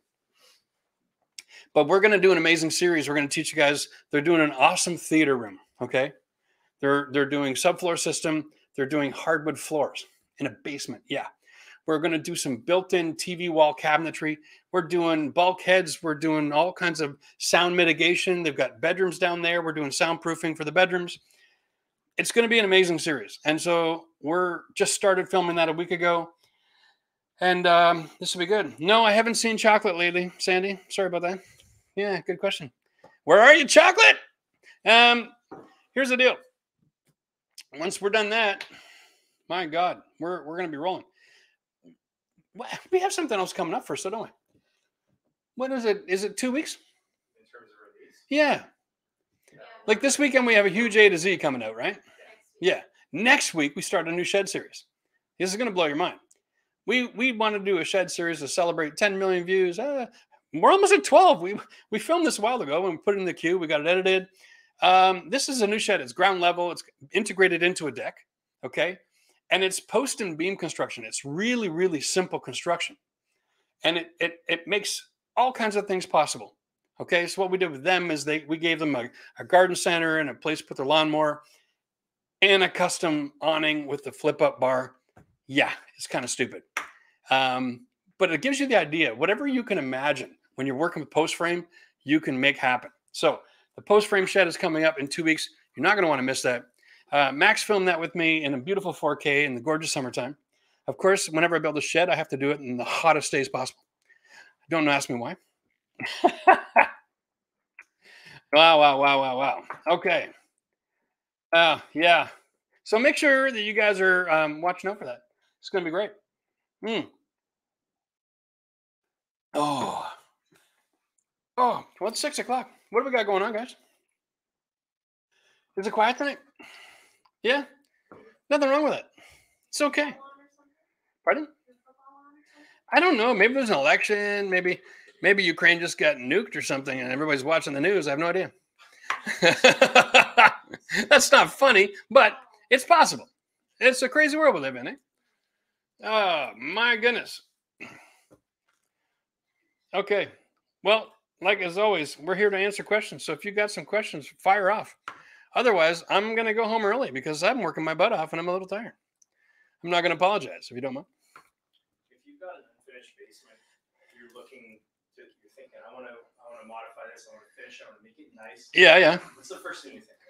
But we're going to do an amazing series. We're going to teach you guys. They're doing an awesome theater room. Okay, they're they're doing subfloor system. They're doing hardwood floors in a basement. Yeah, we're going to do some built-in TV wall cabinetry. We're doing bulkheads. We're doing all kinds of sound mitigation. They've got bedrooms down there. We're doing soundproofing for the bedrooms. It's going to be an amazing series. And so we're just started filming that a week ago. And um, this will be good. No, I haven't seen chocolate lately, Sandy. Sorry about that. Yeah, good question. Where are you, chocolate? Um, here's the deal. Once we're done that, my God, we're we're gonna be rolling. Wha- We have something else coming up first, so don't we? What is it? Is it two weeks? In terms of release. Yeah. Like this weekend, we have a huge A to Z coming out, right? Yeah. Next week, we start a new shed series. This is going to blow your mind. We we want to do a shed series to celebrate 10 million views. Uh, we're almost at 12. We we filmed this a while ago and we put it in the queue. We got it edited. Um, this is a new shed. It's ground level. It's integrated into a deck. Okay, and it's post and beam construction. It's really really simple construction, and it it it makes all kinds of things possible. Okay, so what we did with them is they we gave them a, a garden center and a place to put their lawnmower and a custom awning with the flip up bar. Yeah, it's kind of stupid. Um, but it gives you the idea. Whatever you can imagine when you're working with post frame, you can make happen. So the post frame shed is coming up in two weeks. You're not going to want to miss that. Uh, Max filmed that with me in a beautiful 4K in the gorgeous summertime. Of course, whenever I build a shed, I have to do it in the hottest days possible. Don't ask me why. wow, wow, wow, wow, wow. Okay. Uh, yeah. So make sure that you guys are um, watching out for that. It's going to be great. Hmm. Oh. Oh, well, it's six o'clock. What do we got going on, guys? Is it quiet tonight? Yeah. Nothing wrong with it. It's okay. Pardon? I don't know. Maybe there's an election. Maybe, maybe Ukraine just got nuked or something, and everybody's watching the news. I have no idea. That's not funny, but it's possible. It's a crazy world we live in, eh? Oh my goodness. Okay. Well, like as always, we're here to answer questions. So if you got some questions, fire off. Otherwise, I'm gonna go home early because I'm working my butt off and I'm a little tired. I'm not gonna apologize if you don't mind. If you've got an unfinished basement, you're looking to, you're thinking, I want to, I want to modify this. I want to finish. it, I want to make it nice. Yeah, yeah. What's the first thing you think? of?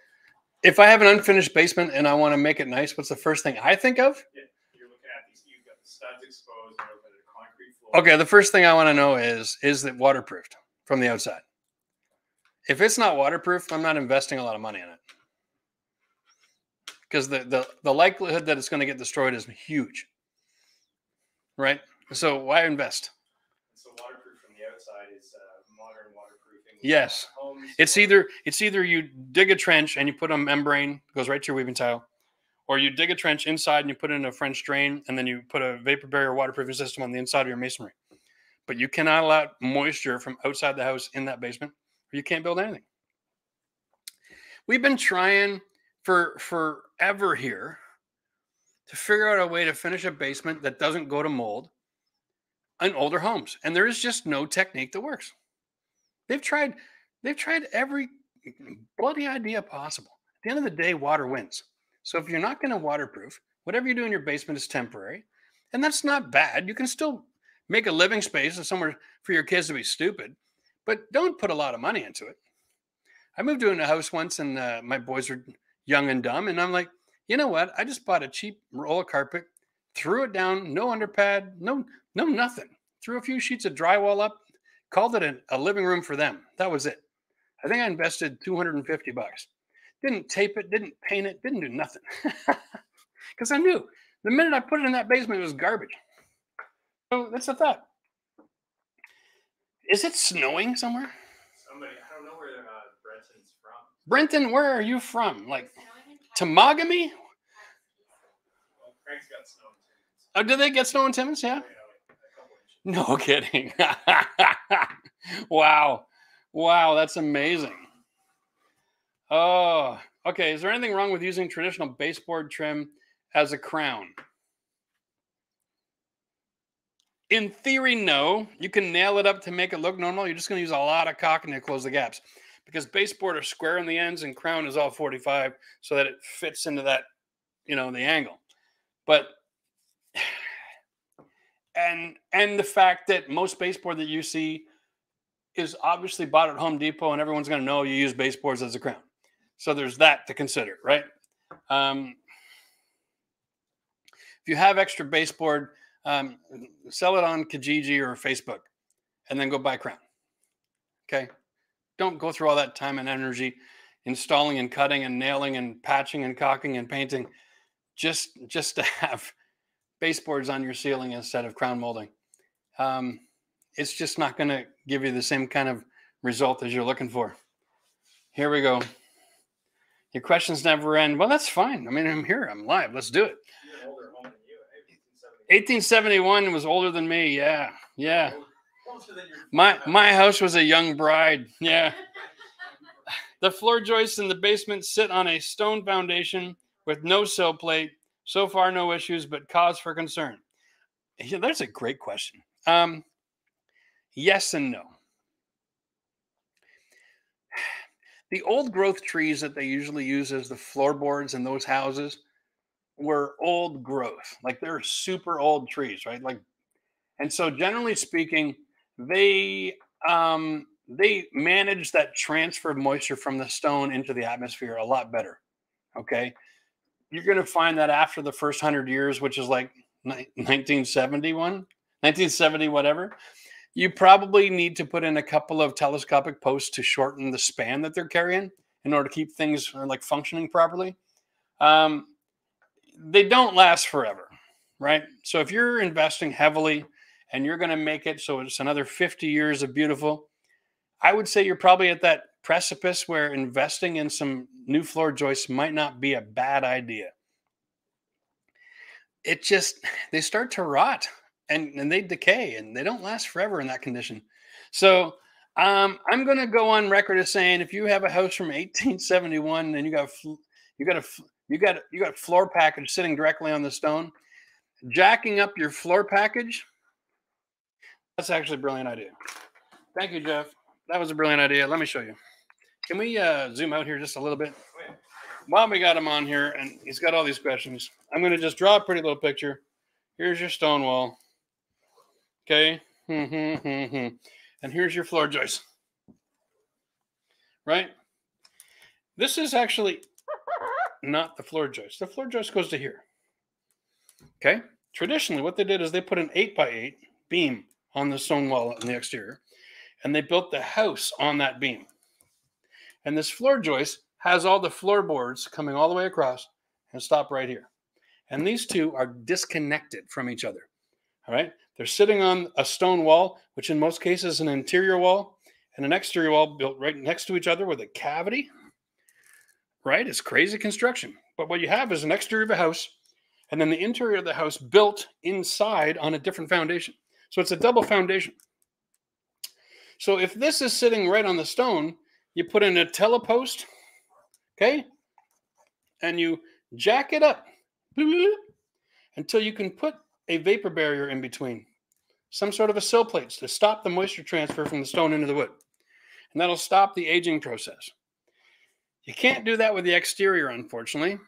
If I have an unfinished basement and I want to make it nice, what's the first thing I think of? You're looking at these. You've got the studs exposed. You're looking at a concrete floor. Okay, the first thing I want to know is is it waterproofed from the outside? If it's not waterproof, I'm not investing a lot of money in it. Because the, the the likelihood that it's going to get destroyed is huge. Right? So why invest? So waterproof from the outside is uh, modern waterproofing. Yes. Homes, It's or- either it's either you dig a trench and you put a membrane goes right to your weeping tile, or you dig a trench inside and you put in a French drain and then you put a vapor barrier waterproofing system on the inside of your masonry. But you cannot allow moisture from outside the house in that basement, or you can't build anything. We've been trying for for forever here to figure out a way to finish a basement that doesn't go to mold in older homes, and there is just no technique that works. They've tried They've tried every bloody idea possible. At the end of the day, water wins. So if you're not going to waterproof, whatever you do in your basement is temporary. And that's not bad. You can still make a living space and somewhere for your kids to be stupid, but don't put a lot of money into it. I moved to a house once and uh, my boys were young and dumb. And I'm like, you know what? I just bought a cheap roll of carpet, threw it down, no underpad, no, no, nothing. Threw a few sheets of drywall up, called it a, a living room for them. That was it. I think I invested 250 bucks. Didn't tape it, didn't paint it, didn't do nothing. Because I knew the minute I put it in that basement, it was garbage. So that's the thought. Is it snowing somewhere? Somebody, I don't know where uh, Brenton's from. Brenton, where are you from? Like, Snowing in Temagami? Well, Craig's got snow and Timmins. Oh, did they get snow in Timmins? Yeah. Yeah, like a couple inches. No kidding. wow. Wow, that's amazing. Oh, okay. Is there anything wrong with using traditional baseboard trim as a crown? In theory, no. You can nail it up to make it look normal. You're just going to use a lot of caulking to close the gaps because baseboard are square on the ends and crown is all 45 so that it fits into that, you know, the angle. But and and the fact that most baseboard that you see is obviously bought at Home Depot and everyone's going to know you use baseboards as a crown. So there's that to consider, right? Um, if you have extra baseboard, um, sell it on Kijiji or Facebook and then go buy crown. Okay. Don't go through all that time and energy installing and cutting and nailing and patching and caulking and painting just just to have baseboards on your ceiling instead of crown molding. Um, it's just not going to give you the same kind of result as you're looking for. Here we go. Your questions never end. Well, that's fine. I mean, I'm here. I'm live. Let's do it. Older home than you, eh? 1870. 1871 was older than me. Yeah. Yeah. Closer than your My my house was a young bride. Yeah. The floor joists in the basement sit on a stone foundation with no sill plate. So far, no issues, but cause for concern. Yeah, that's a great question. Um, yes and no. The old growth trees that they usually use as the floorboards in those houses were old growth, like they're super old trees, right? Like, and so generally speaking, they um, they manage that transfer of moisture from the stone into the atmosphere a lot better. Okay, you're going to find that after the first hundred years, which is like 1971, 1970, whatever, you probably need to put in a couple of telescopic posts to shorten the span that they're carrying in order to keep things uh, like functioning properly. Um, they don't last forever, right? So if you're investing heavily and you're going to make it so it's another 50 years of beautiful, I would say you're probably at that precipice where investing in some new floor joists might not be a bad idea. It just, they start to rot and, and they decay and they don't last forever in that condition. So um, I'm going to go on record as saying if you have a house from 1871 and you got you got a you got you got floor package sitting directly on the stone, jacking up your floor package. That's actually a brilliant idea. Thank you, Jeff. That was a brilliant idea. Let me show you. Can we uh, zoom out here just a little bit? While we got him on here and he's got all these questions, I'm going to just draw a pretty little picture. Here's your stone wall. Okay. and here's your floor joist. Right? This is actually not the floor joist. The floor joist goes to here. Okay. Traditionally, what they did is they put an eight by eight beam on the stone wall in the exterior, and they built the house on that beam. And this floor joist has all the floorboards coming all the way across and stop right here. And these two are disconnected from each other. All right. They're sitting on a stone wall, which in most cases is an interior wall and an exterior wall built right next to each other with a cavity. Right? It's crazy construction. But what you have is an exterior of a house and then the interior of the house built inside on a different foundation. So it's a double foundation. So if this is sitting right on the stone, you put in a telepost, okay, and you jack it up until you can put a vapor barrier in between, some sort of a sill plates to stop the moisture transfer from the stone into the wood. And that'll stop the aging process. You can't do that with the exterior, unfortunately.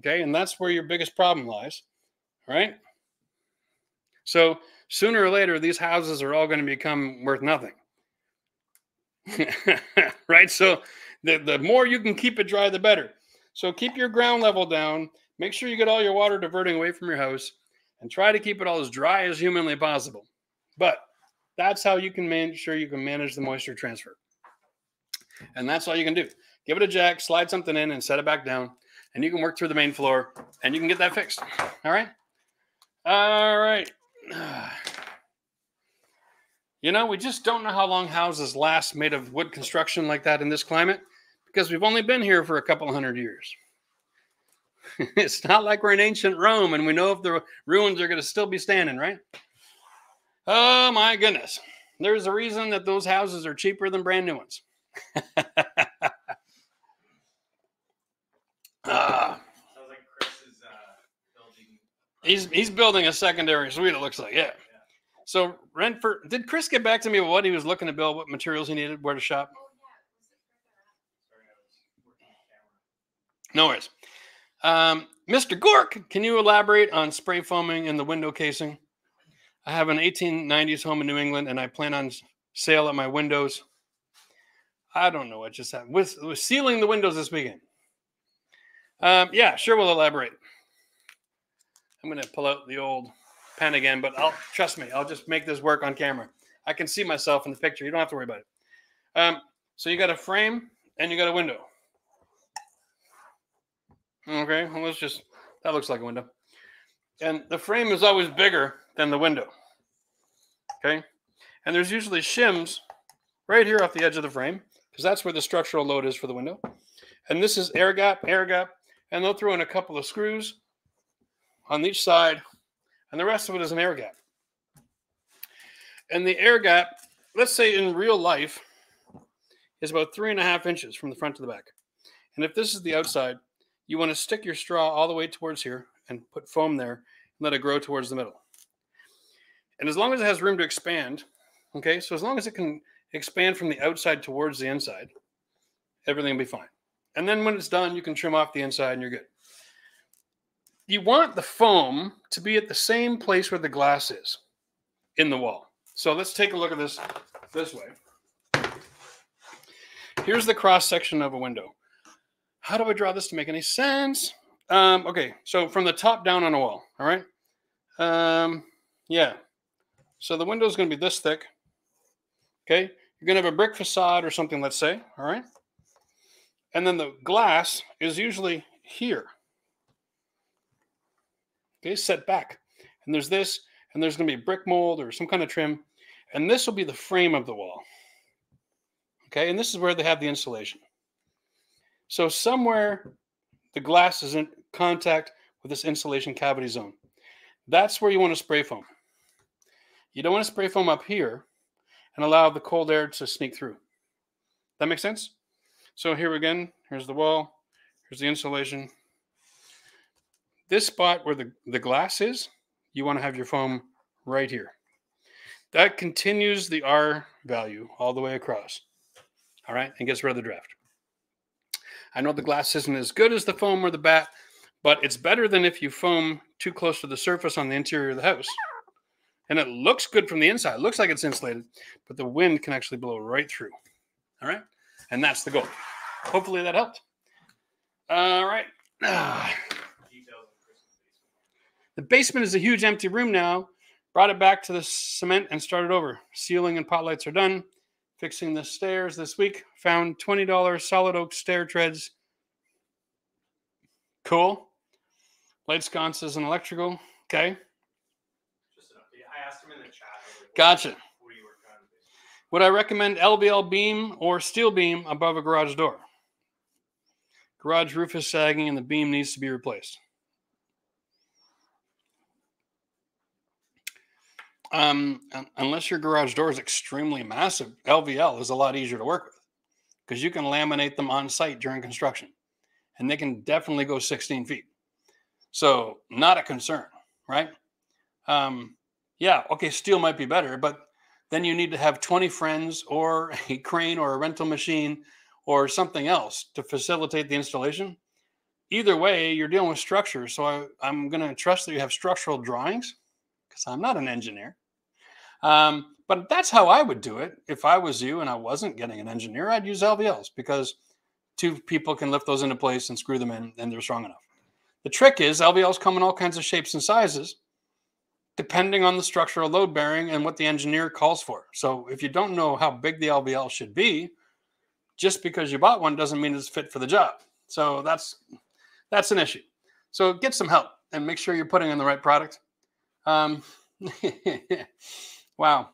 Okay. And that's where your biggest problem lies. Right. So sooner or later, these houses are all going to become worth nothing. right. So the, the more you can keep it dry, the better. So keep your ground level down. Make sure you get all your water diverting away from your house and try to keep it all as dry as humanly possible. But that's how you can make sure you can manage the moisture transfer. And that's all you can do. Give it a jack, slide something in, and set it back down. And you can work through the main floor and you can get that fixed. All right. All right. You know, we just don't know how long houses last made of wood construction like that in this climate because we've only been here for a couple hundred years. it's not like we're in ancient Rome and we know if the ruins are going to still be standing, right? Oh my goodness. There's a reason that those houses are cheaper than brand new ones. Ah, Sounds like Chris is uh, building. He's he's building a secondary suite. It looks like, yeah. So Renford, did Chris get back to me with what he was looking to build, what materials he needed, where to shop? No worries. Um, Mr. Gork, can you elaborate on spray foaming in the window casing? I have an 1890s home in New England, and I plan on sale at my windows. I don't know what just happened. With, with sealing the windows this weekend. Um, yeah, sure, we'll elaborate. I'm going to pull out the old pen again, but I'll trust me. I'll just make this work on camera. I can see myself in the picture. You don't have to worry about it. Um, so you got a frame and you got a window. Okay, well, let's just, that looks like a window. And the frame is always bigger than the window. Okay, and there's usually shims right here off the edge of the frame because that's where the structural load is for the window. And this is air gap, air gap, and they'll throw in a couple of screws on each side, and the rest of it is an air gap. And the air gap, let's say in real life, is about three and a half inches from the front to the back. And if this is the outside, you want to stick your straw all the way towards here and put foam there and let it grow towards the middle. And as long as it has room to expand, okay, so as long as it can expand from the outside towards the inside, everything will be fine. And then when it's done, you can trim off the inside and you're good. You want the foam to be at the same place where the glass is in the wall. So let's take a look at this this way. Here's the cross section of a window. How do I draw this to make any sense? Um, okay, so from the top down on a wall, all right? Um, yeah. So the window is going to be this thick. Okay, you're going to have a brick facade or something, let's say, all right? And then the glass is usually here. Okay, set back. And there's this, and there's going to be brick mold or some kind of trim. And this will be the frame of the wall. Okay, and this is where they have the insulation. So somewhere the glass is in contact with this insulation cavity zone. That's where you want to spray foam. You don't want to spray foam up here and allow the cold air to sneak through. That makes sense? So here again, here's the wall, here's the insulation. This spot where the, the glass is, you want to have your foam right here. That continues the R value all the way across. All right, and gets rid of the draft. I know the glass isn't as good as the foam or the batt, but it's better than if you foam too close to the surface on the interior of the house. And it looks good from the inside. It looks like it's insulated, but the wind can actually blow right through. All right, and that's the goal. Hopefully that helped. All right. Ah. Details in Chris's basement. The basement is a huge empty room now. Brought it back to the cement and started over. Ceiling and pot lights are done. Fixing the stairs this week. Found $20 solid oak stair treads. Cool. Light sconces and electrical. Okay. Just an update. I asked him in the chat. I was like, what- Gotcha. What are you working on? in the basement? Would I recommend LVL beam or steel beam above a garage door? Garage roof is sagging and the beam needs to be replaced. Um, unless your garage door is extremely massive, LVL is a lot easier to work with because you can laminate them on site during construction and they can definitely go 16 feet. So, not a concern, right? Um, yeah, okay, steel might be better, but then you need to have 20 friends or a crane or a rental machine or something else to facilitate the installation. Either way, you're dealing with structure. So I, I'm going to trust that you have structural drawings because I'm not an engineer. Um, but that's how I would do it. If I was you and I wasn't getting an engineer, I'd use LVLs because two people can lift those into place and screw them in and they're strong enough. The trick is LVLs come in all kinds of shapes and sizes depending on the structural load bearing and what the engineer calls for. So if you don't know how big the LVL should be, just because you bought one doesn't mean it's fit for the job. So that's that's an issue. So get some help and make sure you're putting in the right product. Um, wow,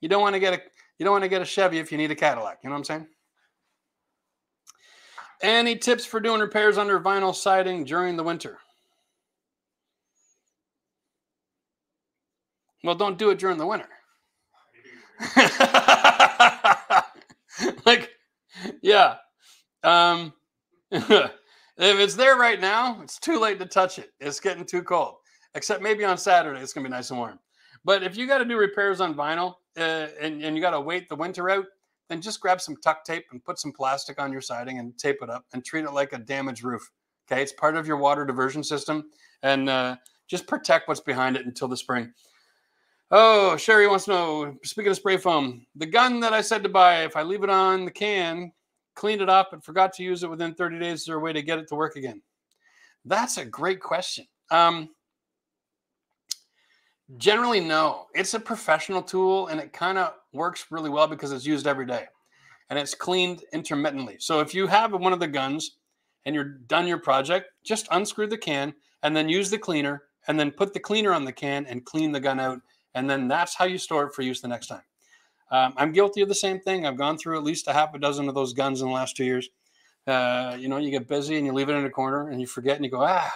you don't want to get a you don't want to get a Chevy if you need a Cadillac. You know what I'm saying? Any tips for doing repairs under vinyl siding during the winter? Well, don't do it during the winter. like, yeah. Um, if it's there right now, it's too late to touch it. It's getting too cold. Except maybe on Saturday, it's gonna be nice and warm. But if you got to do repairs on vinyl uh, and, and you got to wait the winter out, then just grab some tuck tape and put some plastic on your siding and tape it up and treat it like a damaged roof. Okay, it's part of your water diversion system, and uh, just protect what's behind it until the spring. Oh, Sherry wants to know. Speaking of spray foam, the gun that I said to buy, if I leave it on the can, cleaned it up, and forgot to use it within 30 days, is there a way to get it to work again? That's a great question. Um, generally, no. It's a professional tool, and it kind of works really well because it's used every day, and it's cleaned intermittently. So if you have one of the guns and you're done your project, just unscrew the can and then use the cleaner, and then put the cleaner on the can and clean the gun out and then that's how you store it for use the next time. Um, I'm guilty of the same thing. I've gone through at least a half a dozen of those guns in the last two years. Uh, you know, you get busy and you leave it in a corner and you forget and you go, ah,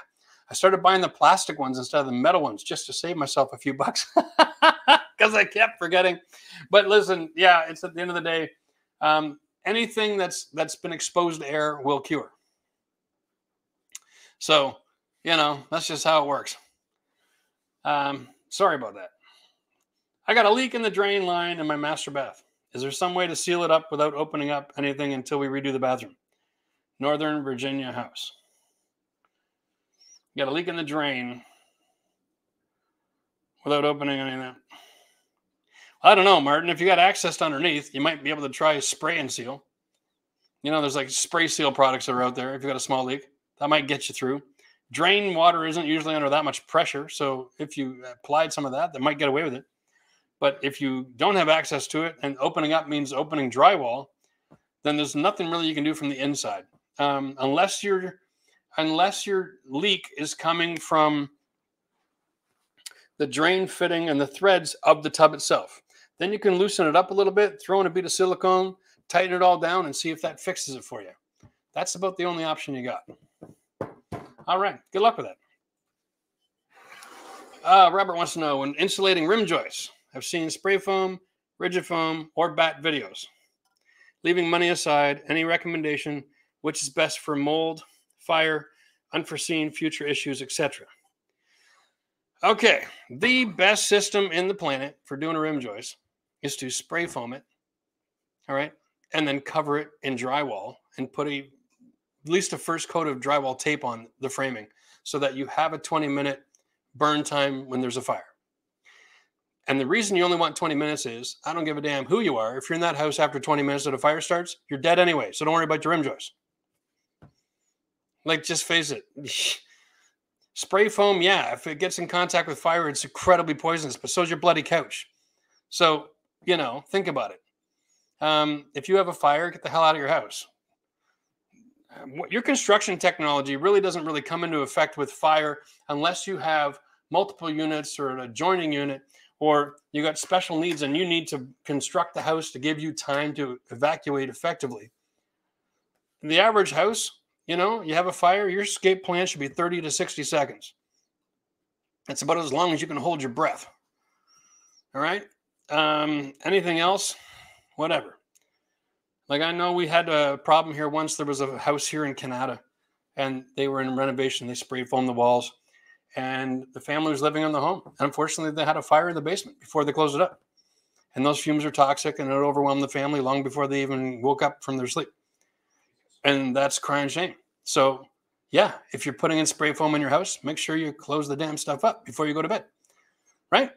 I started buying the plastic ones instead of the metal ones just to save myself a few bucks because I kept forgetting. But listen, yeah, it's at the end of the day, um, anything that's that's been exposed to air will cure. So, you know, that's just how it works. Um, sorry about that. I got a leak in the drain line in my master bath. Is there some way to seal it up without opening up anything until we redo the bathroom? Northern Virginia house. Got a leak in the drain without opening anything. I don't know, Martin. If you got access to underneath, you might be able to try a spray and seal. You know, there's like spray seal products that are out there. If you got a small leak, that might get you through. Drain water isn't usually under that much pressure. So if you applied some of that, that might get away with it. But if you don't have access to it and opening up means opening drywall, then there's nothing really you can do from the inside. Um, unless your unless your leak is coming from the drain fitting and the threads of the tub itself. Then you can loosen it up a little bit, throw in a bit of silicone, tighten it all down, and see if that fixes it for you. That's about the only option you got. All right. Good luck with that. Uh, Robert wants to know when insulating rim joists, I've seen spray foam, rigid foam, or batt videos. Leaving money aside, any recommendation which is best for mold, fire, unforeseen future issues, etc. Okay, the best system in the planet for doing a rim joist is to spray foam it, all right, and then cover it in drywall and put a at least a first coat of drywall tape on the framing so that you have a 20 minute burn time when there's a fire. And the reason you only want 20 minutes is I don't give a damn who you are. If you're in that house after 20 minutes that a fire starts, you're dead anyway. So don't worry about your rim joist. Like, just face it. Spray foam, yeah, if it gets in contact with fire, it's incredibly poisonous, but so is your bloody couch. So, you know, think about it. Um, if you have a fire, get the hell out of your house. Your construction technology really doesn't really come into effect with fire unless you have multiple units or an adjoining unit or you got special needs and you need to construct the house to give you time to evacuate effectively. The average house, you know, you have a fire, your escape plan should be 30 to 60 seconds. That's about as long as you can hold your breath. All right. Um, anything else? Whatever. Like I know we had a problem here once. There was a house here in Canada, and they were in renovation. They spray foam the walls and the family was living in the home. Unfortunately, they had a fire in the basement before they closed it up. And those fumes are toxic and it overwhelmed the family long before they even woke up from their sleep. And that's crying shame. So, yeah, if you're putting in spray foam in your house, make sure you close the damn stuff up before you go to bed. Right?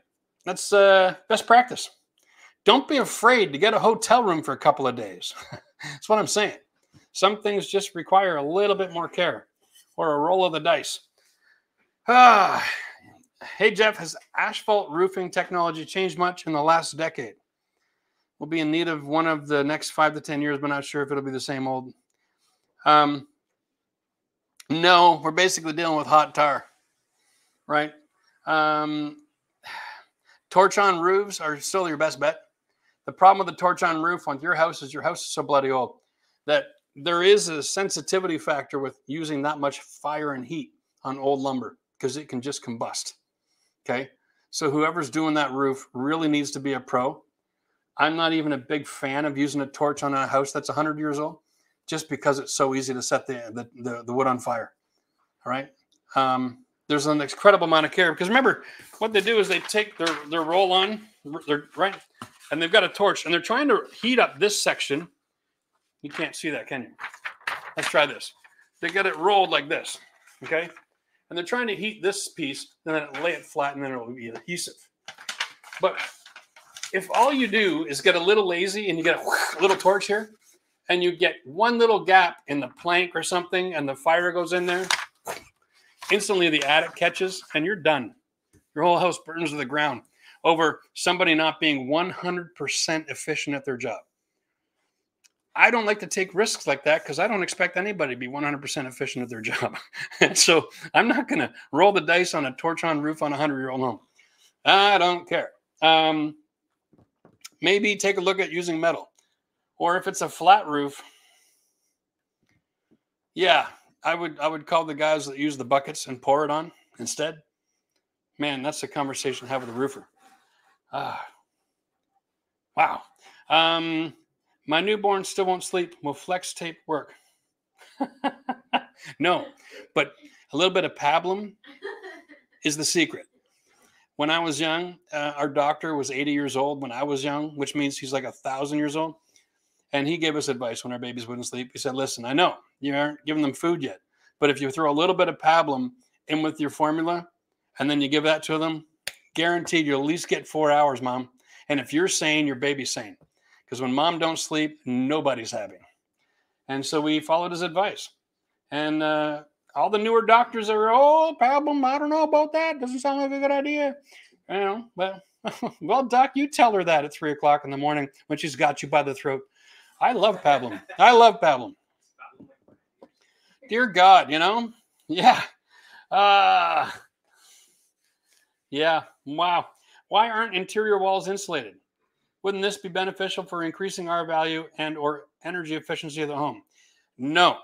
That's uh, best practice. Don't be afraid to get a hotel room for a couple of days. That's what I'm saying. Some things just require a little bit more care or a roll of the dice. Ah, hey Jeff, has asphalt roofing technology changed much in the last decade? We'll be in need of one of the next five to ten years, but not sure if it'll be the same old. Um, no, we're basically dealing with hot tar, right? Um, torch on roofs are still your best bet. The problem with the torch on roof on your house is your house is so bloody old that there is a sensitivity factor with using that much fire and heat on old lumber because it can just combust. Okay. So whoever's doing that roof really needs to be a pro. I'm not even a big fan of using a torch on a house that's 100 years old just because it's so easy to set the, the, the, the wood on fire. All right. Um, there's an incredible amount of care because remember what they do is they take their, their roll on, they're right, and they've got a torch and they're trying to heat up this section. You can't see that, can you? Let's try this. They get it rolled like this. Okay and they're trying to heat this piece, and then lay it flat, and then it'll be adhesive. But if all you do is get a little lazy and you get a little torch here, and you get one little gap in the plank or something, and the fire goes in there, instantly the attic catches, and you're done. Your whole house burns to the ground over somebody not being 100% efficient at their job. I don't like to take risks like that because I don't expect anybody to be 100% efficient at their job. and so I'm not going to roll the dice on a torch on roof on a 100 year old home. I don't care. Um, maybe take a look at using metal. Or if it's a flat roof, yeah, I would I would call the guys that use the buckets and pour it on instead. Man, that's a conversation to have with a roofer. Ah, wow. Um, my newborn still won't sleep. Will flex tape work? no, but a little bit of pablum is the secret. When I was young, uh, our doctor was 80 years old when I was young, which means he's like a thousand years old. And he gave us advice when our babies wouldn't sleep. He said, Listen, I know you aren't giving them food yet, but if you throw a little bit of pablum in with your formula and then you give that to them, guaranteed you'll at least get four hours, mom. And if you're sane, your baby's sane because when mom don't sleep, nobody's happy. And so we followed his advice. And uh, all the newer doctors are, oh, pablum, I don't know about that. Doesn't sound like a good idea. You know, but well, doc, you tell her that at three o'clock in the morning when she's got you by the throat. I love pablum. I love pablum. Dear God, you know, yeah, uh, yeah. Wow. Why aren't interior walls insulated? Wouldn't this be beneficial for increasing R value and or energy efficiency of the home? No.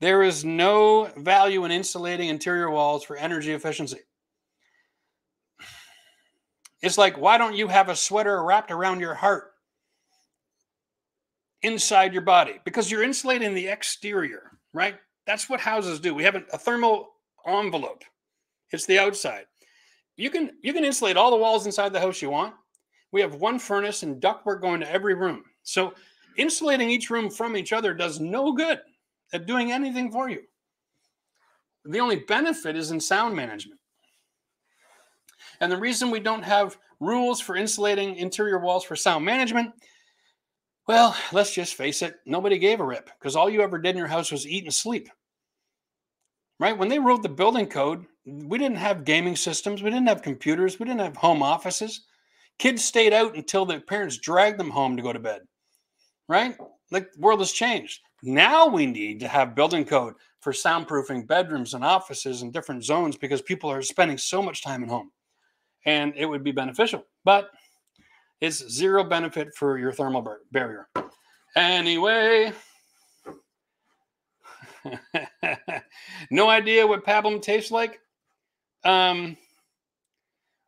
There is no value in insulating interior walls for energy efficiency. It's like, why don't you have a sweater wrapped around your heart inside your body? Because you're insulating the exterior, right? That's what houses do. We have a thermal envelope. It's the outside. You can you can insulate all the walls inside the house you want. We have one furnace and ductwork going to every room. So insulating each room from each other does no good at doing anything for you. The only benefit is in sound management. And the reason we don't have rules for insulating interior walls for sound management, well, let's just face it, nobody gave a rip because all you ever did in your house was eat and sleep. Right? When they wrote the building code, we didn't have gaming systems, we didn't have computers, we didn't have home offices. Kids stayed out until their parents dragged them home to go to bed. Right? Like the world has changed. Now we need to have building code for soundproofing bedrooms and offices and different zones because people are spending so much time at home. And it would be beneficial. But it's zero benefit for your thermal bar- barrier. Anyway, no idea what pablum tastes like. Um,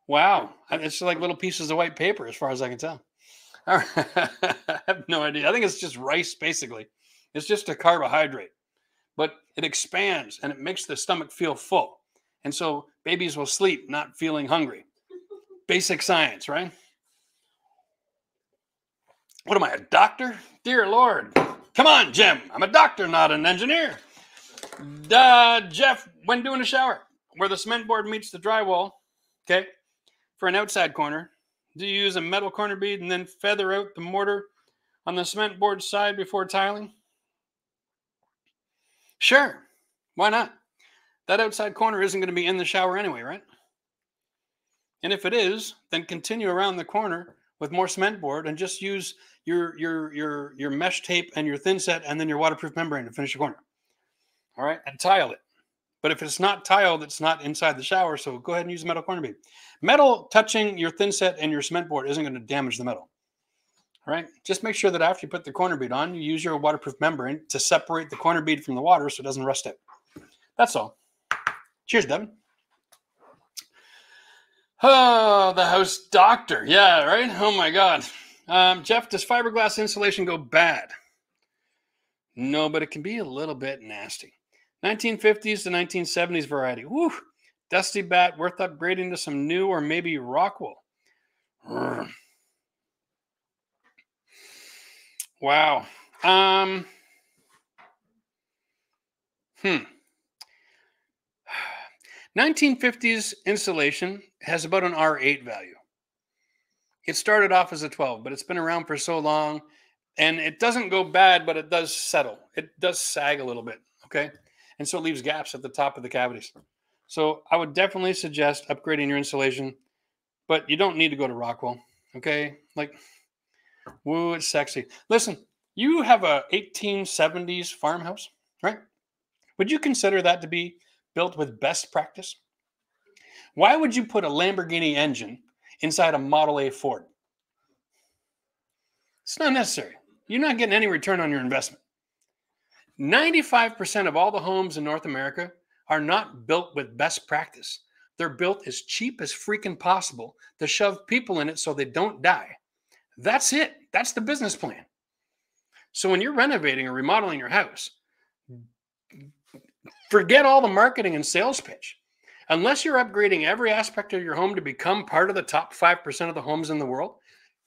Wow, it's like little pieces of white paper, as far as I can tell. I have no idea. I think it's just rice, basically. It's just a carbohydrate, but it expands and it makes the stomach feel full, and so babies will sleep not feeling hungry. Basic science, right? What am I, a doctor? Dear Lord, come on, Jim. I'm a doctor, not an engineer. Uh, Jeff, when doing a shower, where the cement board meets the drywall, okay, for an outside corner, do you use a metal corner bead and then feather out the mortar on the cement board side before tiling? Sure. Why not? That outside corner isn't going to be in the shower anyway, right? And if it is, then continue around the corner with more cement board and just use your your your your mesh tape and your thin set and then your waterproof membrane to finish your corner. All right, and tile it. But if it's not tiled, it's not inside the shower. So go ahead and use a metal corner bead. Metal touching your thin set and your cement board isn't going to damage the metal. All right. Just make sure that after you put the corner bead on, you use your waterproof membrane to separate the corner bead from the water so it doesn't rust it. That's all. Cheers, Devin. Oh, the house doctor. Yeah, right. Oh my God. Um, Jeff, does fiberglass insulation go bad? No, but it can be a little bit nasty. 1950s to 1970s variety. Woo. Dusty batt worth upgrading to some new or maybe Rockwool. Urgh. Wow. Um. Hmm. 1950s insulation has about an R8 value. It started off as a 12, but it's been around for so long and it doesn't go bad, but it does settle. It does sag a little bit. Okay. And so it leaves gaps at the top of the cavities. So I would definitely suggest upgrading your insulation, but you don't need to go to Rockwool. Okay. Like, woo, it's sexy. Listen, you have a 1870s farmhouse, right? Would you consider that to be built with best practice? Why would you put a Lamborghini engine inside a Model A Ford? It's not necessary. You're not getting any return on your investment. 95% of all the homes in North America are not built with best practice. They're built as cheap as freaking possible to shove people in it so they don't die. That's it. That's the business plan. So when you're renovating or remodeling your house, forget all the marketing and sales pitch. Unless you're upgrading every aspect of your home to become part of the top 5% of the homes in the world,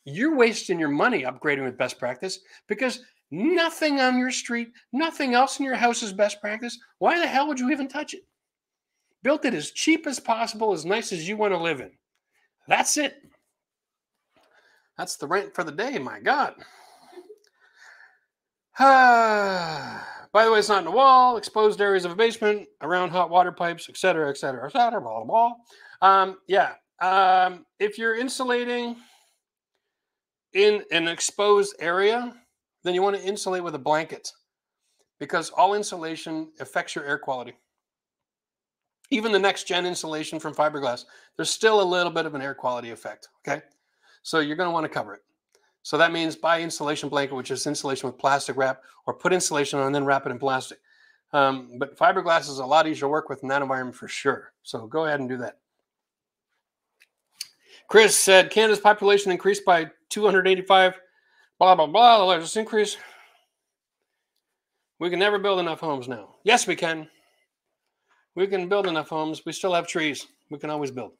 you're wasting your money upgrading with best practice because nothing on your street, nothing else in your house is best practice. Why the hell would you even touch it? Built it as cheap as possible, as nice as you want to live in. That's it. That's the rent for the day, my God. By the way, it's not in the wall, exposed areas of a basement, around hot water pipes, etc., etc., etc., blah, blah, blah. Um, yeah. Um, if you're insulating in an exposed area, then you want to insulate with a blanket because all insulation affects your air quality. Even the next gen insulation from fiberglass, there's still a little bit of an air quality effect. Okay. So you're going to want to cover it. So that means buy insulation blanket, which is insulation with plastic wrap, or put insulation on and then wrap it in plastic. Um, but fiberglass is a lot easier to work with in that environment for sure. So go ahead and do that. Chris said Canada's population increased by 285, blah, blah, blah. The largest increase. We can never build enough homes now. Yes, we can. We can build enough homes. We still have trees. We can always build.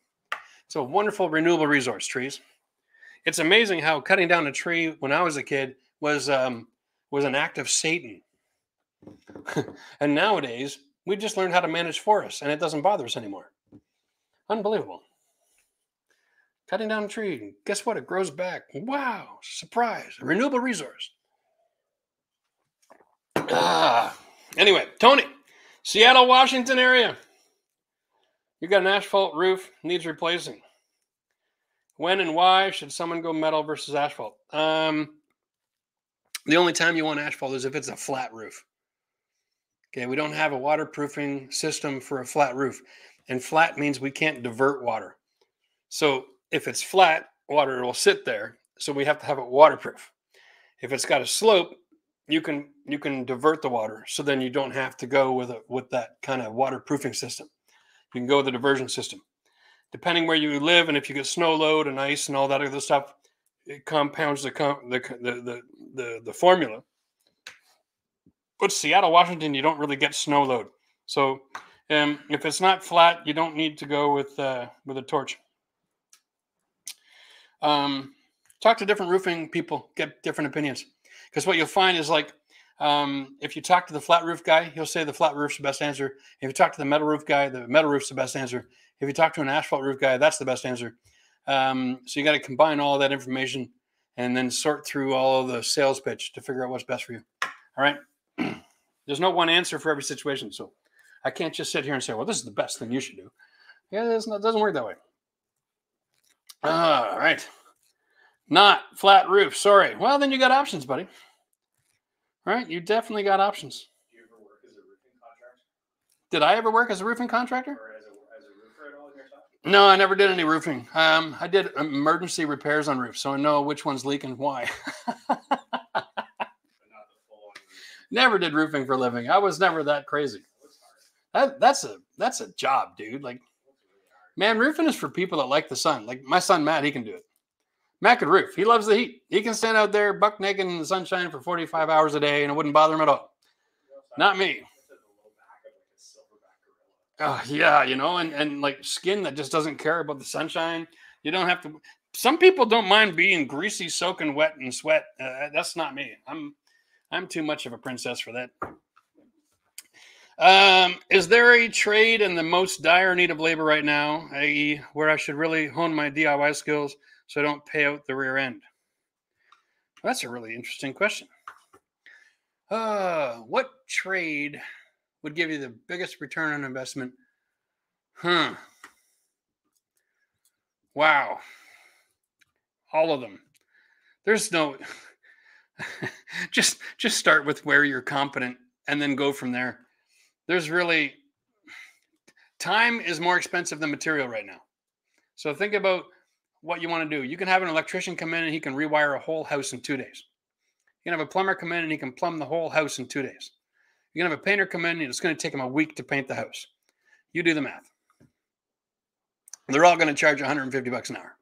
It's a wonderful renewable resource, trees it's amazing how cutting down a tree when I was a kid was um, was an act of Satan. and nowadays, we just learned how to manage forests, and it doesn't bother us anymore. Unbelievable. Cutting down a tree, guess what? It grows back. Wow! Surprise! A renewable resource. Ah. Anyway, Tony, Seattle, Washington area. You got an asphalt roof needs replacing. When and why should someone go metal versus asphalt? Um, the only time you want asphalt is if it's a flat roof. Okay, we don't have a waterproofing system for a flat roof, and flat means we can't divert water. So if it's flat, water will sit there. So we have to have it waterproof. If it's got a slope, you can you can divert the water. So then you don't have to go with a with that kind of waterproofing system. You can go with the diversion system depending where you live and if you get snow load and ice and all that other stuff, it compounds the the the the, the, formula. But Seattle, Washington, you don't really get snow load. So um, if it's not flat, you don't need to go with uh, with a torch. Um, talk to different roofing people, get different opinions. Because what you'll find is like um, if you talk to the flat roof guy, he'll say the flat roof's the best answer. If you talk to the metal roof guy, the metal roof's the best answer. If you talk to an asphalt roof guy, that's the best answer. Um, so you got to combine all that information and then sort through all of the sales pitch to figure out what's best for you. All right. There's no one answer for every situation. So I can't just sit here and say, well, this is the best thing you should do. Yeah, it doesn't work that way. All right. Not flat roof. Sorry. Well, then you got options, buddy. All right. You definitely got options. Do you ever work as a roofing contractor Did I ever work as a roofing contractor? or as a, as a roofer at all in your time? No, I never did any roofing. Um, I did emergency repairs on roofs, so I know which one's leaking why. Never did roofing for a living. I was never that crazy. That that's a that's a job, dude. Like, man, roofing is for people that like the sun. Like my son Matt, he can do it. Matt could roof. He loves the heat. He can stand out there buck naked in the sunshine for 45 hours a day and it wouldn't bother him at all. Not me. you have to have the low back of like a Oh yeah, you know, and and like skin that just doesn't care about the sunshine. You don't have to. Some people don't mind being greasy, soaking wet, and sweat. Uh, that's not me. I'm I'm too much of a princess for that. Um, is there a trade in the most dire need of labor right now, i.e., where I should really hone my DIY skills so I don't pay out the rear end? That's a really interesting question. Uh, what trade would give you the biggest return on investment? Huh. Wow. All of them. There's no just just start with where you're competent and then go from there. There's really time is more expensive than material right now. So think about what you want to do. You can have an electrician come in and he can rewire a whole house in 2 days. You can have a plumber come in and he can plumb the whole house in 2 days. You can have a painter come in and it's going to take him a week to paint the house. You do the math. They're all going to charge 150 bucks an hour.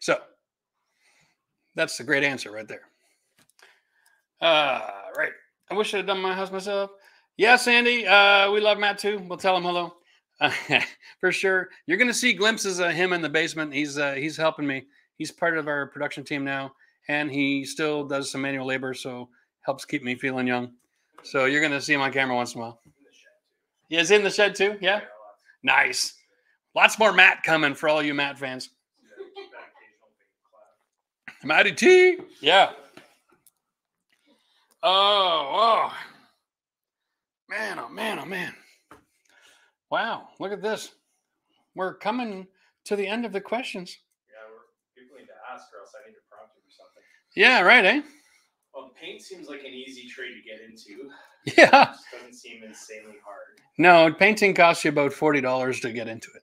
So that's the great answer right there. Uh, right. I wish I'd done my house myself. Yes, Andy. Uh, we love Matt too. We'll tell him hello. Uh, for sure. You're going to see glimpses of him in the basement. He's uh, he's helping me. He's part of our production team now, and he still does some manual labor, so helps keep me feeling young. So you're going to see him on camera once in a while. In the shed too. He is in the shed too. Yeah. Nice. Lots more Matt coming for all you Matt fans. Yeah, keep that occasional big cloud. Matty T. Yeah. Oh, oh. Man, oh man, oh man. Wow, look at this. We're coming to the end of the questions. Yeah, we're, people need to ask, or else I need to prompt you for something. Yeah, right, eh? Well, paint seems like an easy trade to get into. Yeah. It doesn't seem insanely hard. No, painting costs you about $40 to get into it.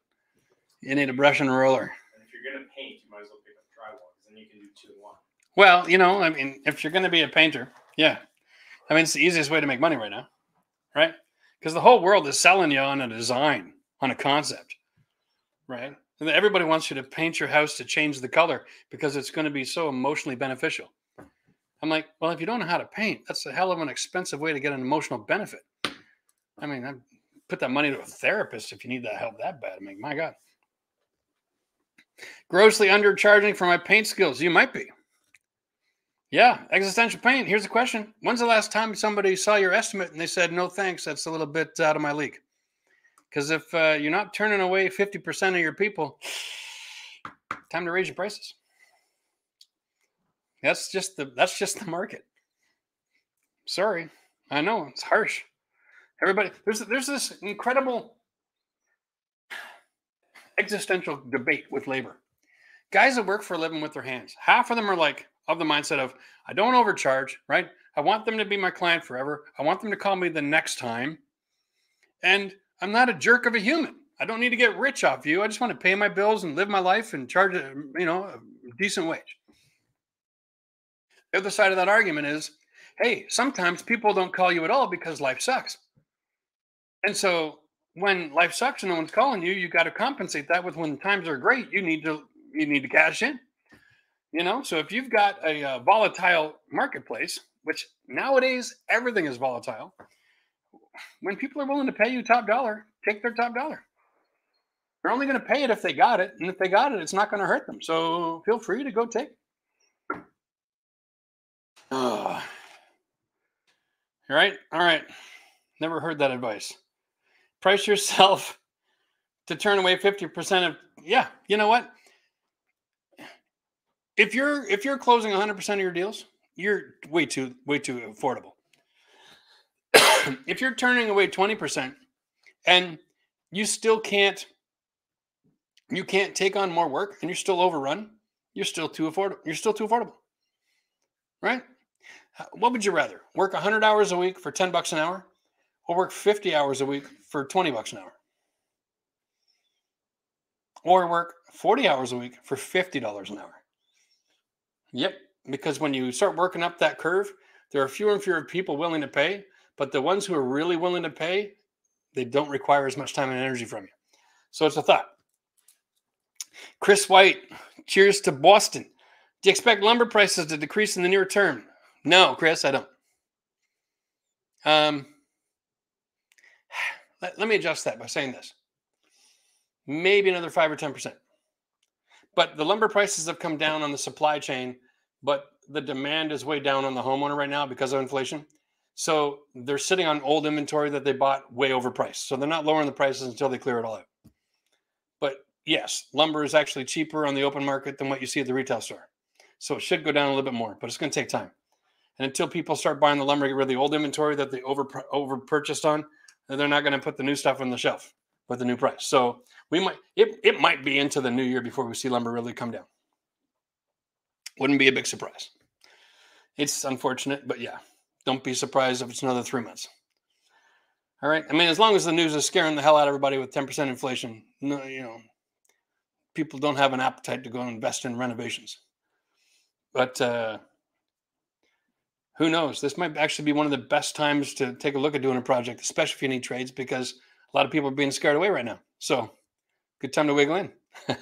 You need a brush and a roller. And if you're gonna paint, you might as well pick up drywall because then you can do two in one. Well, you know, I mean, if you're going to be a painter, yeah. I mean, it's the easiest way to make money right now, right? Because the whole world is selling you on a design, on a concept, right? And everybody wants you to paint your house to change the color because it's going to be so emotionally beneficial. I'm like, well, if you don't know how to paint, that's a hell of an expensive way to get an emotional benefit. I mean, I put that money to a therapist if you need that help that bad. I mean, my God. Grossly undercharging for my paint skills. You might be. Yeah, existential pain. Here's the question: When's the last time somebody saw your estimate and they said, "No, thanks, that's a little bit out of my league"? Because if uh, you're not turning away 50% of your people, time to raise your prices. That's just the that's just the market. Sorry, I know it's harsh. Everybody, there's there's this incredible existential debate with labor. Guys that work for a living with their hands, half of them are like of the mindset of I don't overcharge, right? I want them to be my client forever. I want them to call me the next time. And I'm not a jerk of a human. I don't need to get rich off you. I just want to pay my bills and live my life and charge you know, a decent wage. The other side of that argument is, hey, sometimes people don't call you at all because life sucks. And so when life sucks and no one's calling you, you got to compensate that with when times are great, you need to you need to cash in. You know, so if you've got a, uh volatile marketplace, which nowadays everything is volatile, when people are willing to pay you top dollar, take their top dollar. They're only going to pay it if they got it, and if they got it, it's not going to hurt them. So feel free to go take. it. Oh. All right, all right. Never heard that advice. Price yourself to turn away 50% of yeah, you know what? if you're if you're closing 100% of your deals you're way too way too affordable if you're turning away 20% and you still can't you can't take on more work and you're still overrun you're still too affordable you're still too affordable right what would you rather work 100 hours a week for 10 bucks an hour or work 50 hours a week for 20 bucks an hour or work 40 hours a week for $50 an hour. Yep, because when you start working up that curve, there are fewer and fewer people willing to pay, but the ones who are really willing to pay, they don't require as much time and energy from you. So it's a thought. Chris White, cheers to Boston. Do you expect lumber prices to decrease in the near term? No, Chris, I don't. Um, let, let me adjust that by saying this. Maybe another five or 10%. But the lumber prices have come down on the supply chain, but the demand is way down on the homeowner right now because of inflation. So they're sitting on old inventory that they bought way overpriced. So they're not lowering the prices until they clear it all out. But yes, lumber is actually cheaper on the open market than what you see at the retail store. So it should go down a little bit more, but it's going to take time. And until people start buying the lumber, get rid of the old inventory that they over over purchased on, they're not going to put the new stuff on the shelf with the new price. So we might it, it might be into the new year before we see lumber really come down. Wouldn't be a big surprise. It's unfortunate, but yeah, don't be surprised if it's another three months. All right. I mean, as long as the news is scaring the hell out of everybody with 10% inflation, no, you know, people don't have an appetite to go invest in renovations. But uh, who knows? This might actually be one of the best times to take a look at doing a project, especially if you need trades, because a lot of people are being scared away right now. So, good time to wiggle in.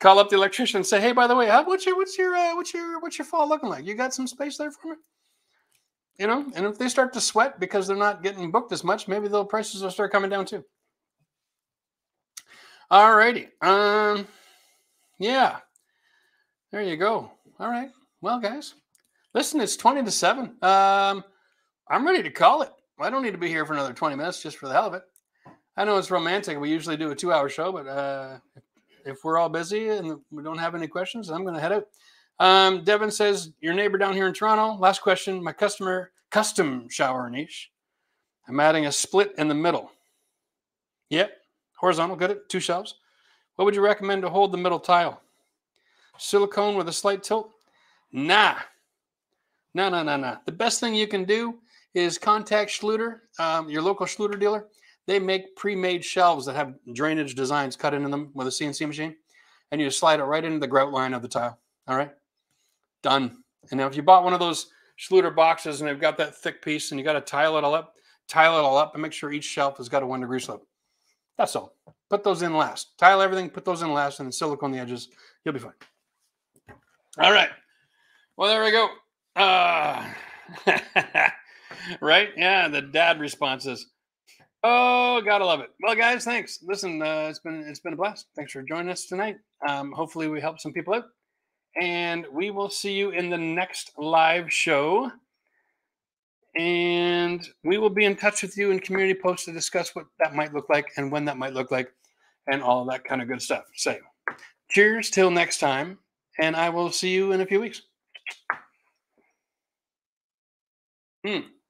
Call up the electrician and say, "Hey, by the way, how, what's your what's your uh, what's your what's your fall looking like? You got some space there for me?" You know, and if they start to sweat because they're not getting booked as much, maybe the prices will start coming down too. All righty. Um, yeah. There you go. All right. Well, guys, listen, it's 20 to 7. Um, I'm ready to call it. I don't need to be here for another 20 minutes just for the hell of it. I know it's romantic. We usually do a two hour show, but uh, if, we're all busy and we don't have any questions, I'm going to head out. Um, Devin says, Your neighbor down here in Toronto. Last question. My customer custom shower niche. I'm adding a split in the middle. Yep. Horizontal. Good. Two shelves. What would you recommend to hold the middle tile? Silicone with a slight tilt? Nah. No, no, no, no. The best thing you can do is contact Schluter, um, your local Schluter dealer. They make pre-made shelves that have drainage designs cut into them with a CNC machine, and you slide it right into the grout line of the tile. All right, done. And now if you bought one of those Schluter boxes and they've got that thick piece, and you got to tile it all up, tile it all up, and make sure each shelf has got a one degree slope. That's all. Put those in last. Tile everything, put those in last, and then silicone the edges. You'll be fine. All right. Well, there we go. Uh, right? Yeah, the dad responses. Oh, gotta love it. Well, guys, thanks. Listen, uh, it's been it's been a blast. Thanks for joining us tonight. Um, hopefully, we helped some people out, and we will see you in the next live show. And we will be in touch with you in community posts to discuss what that might look like and when that might look like, and all that kind of good stuff. So, cheers till next time, and I will see you in a few weeks. Hmm.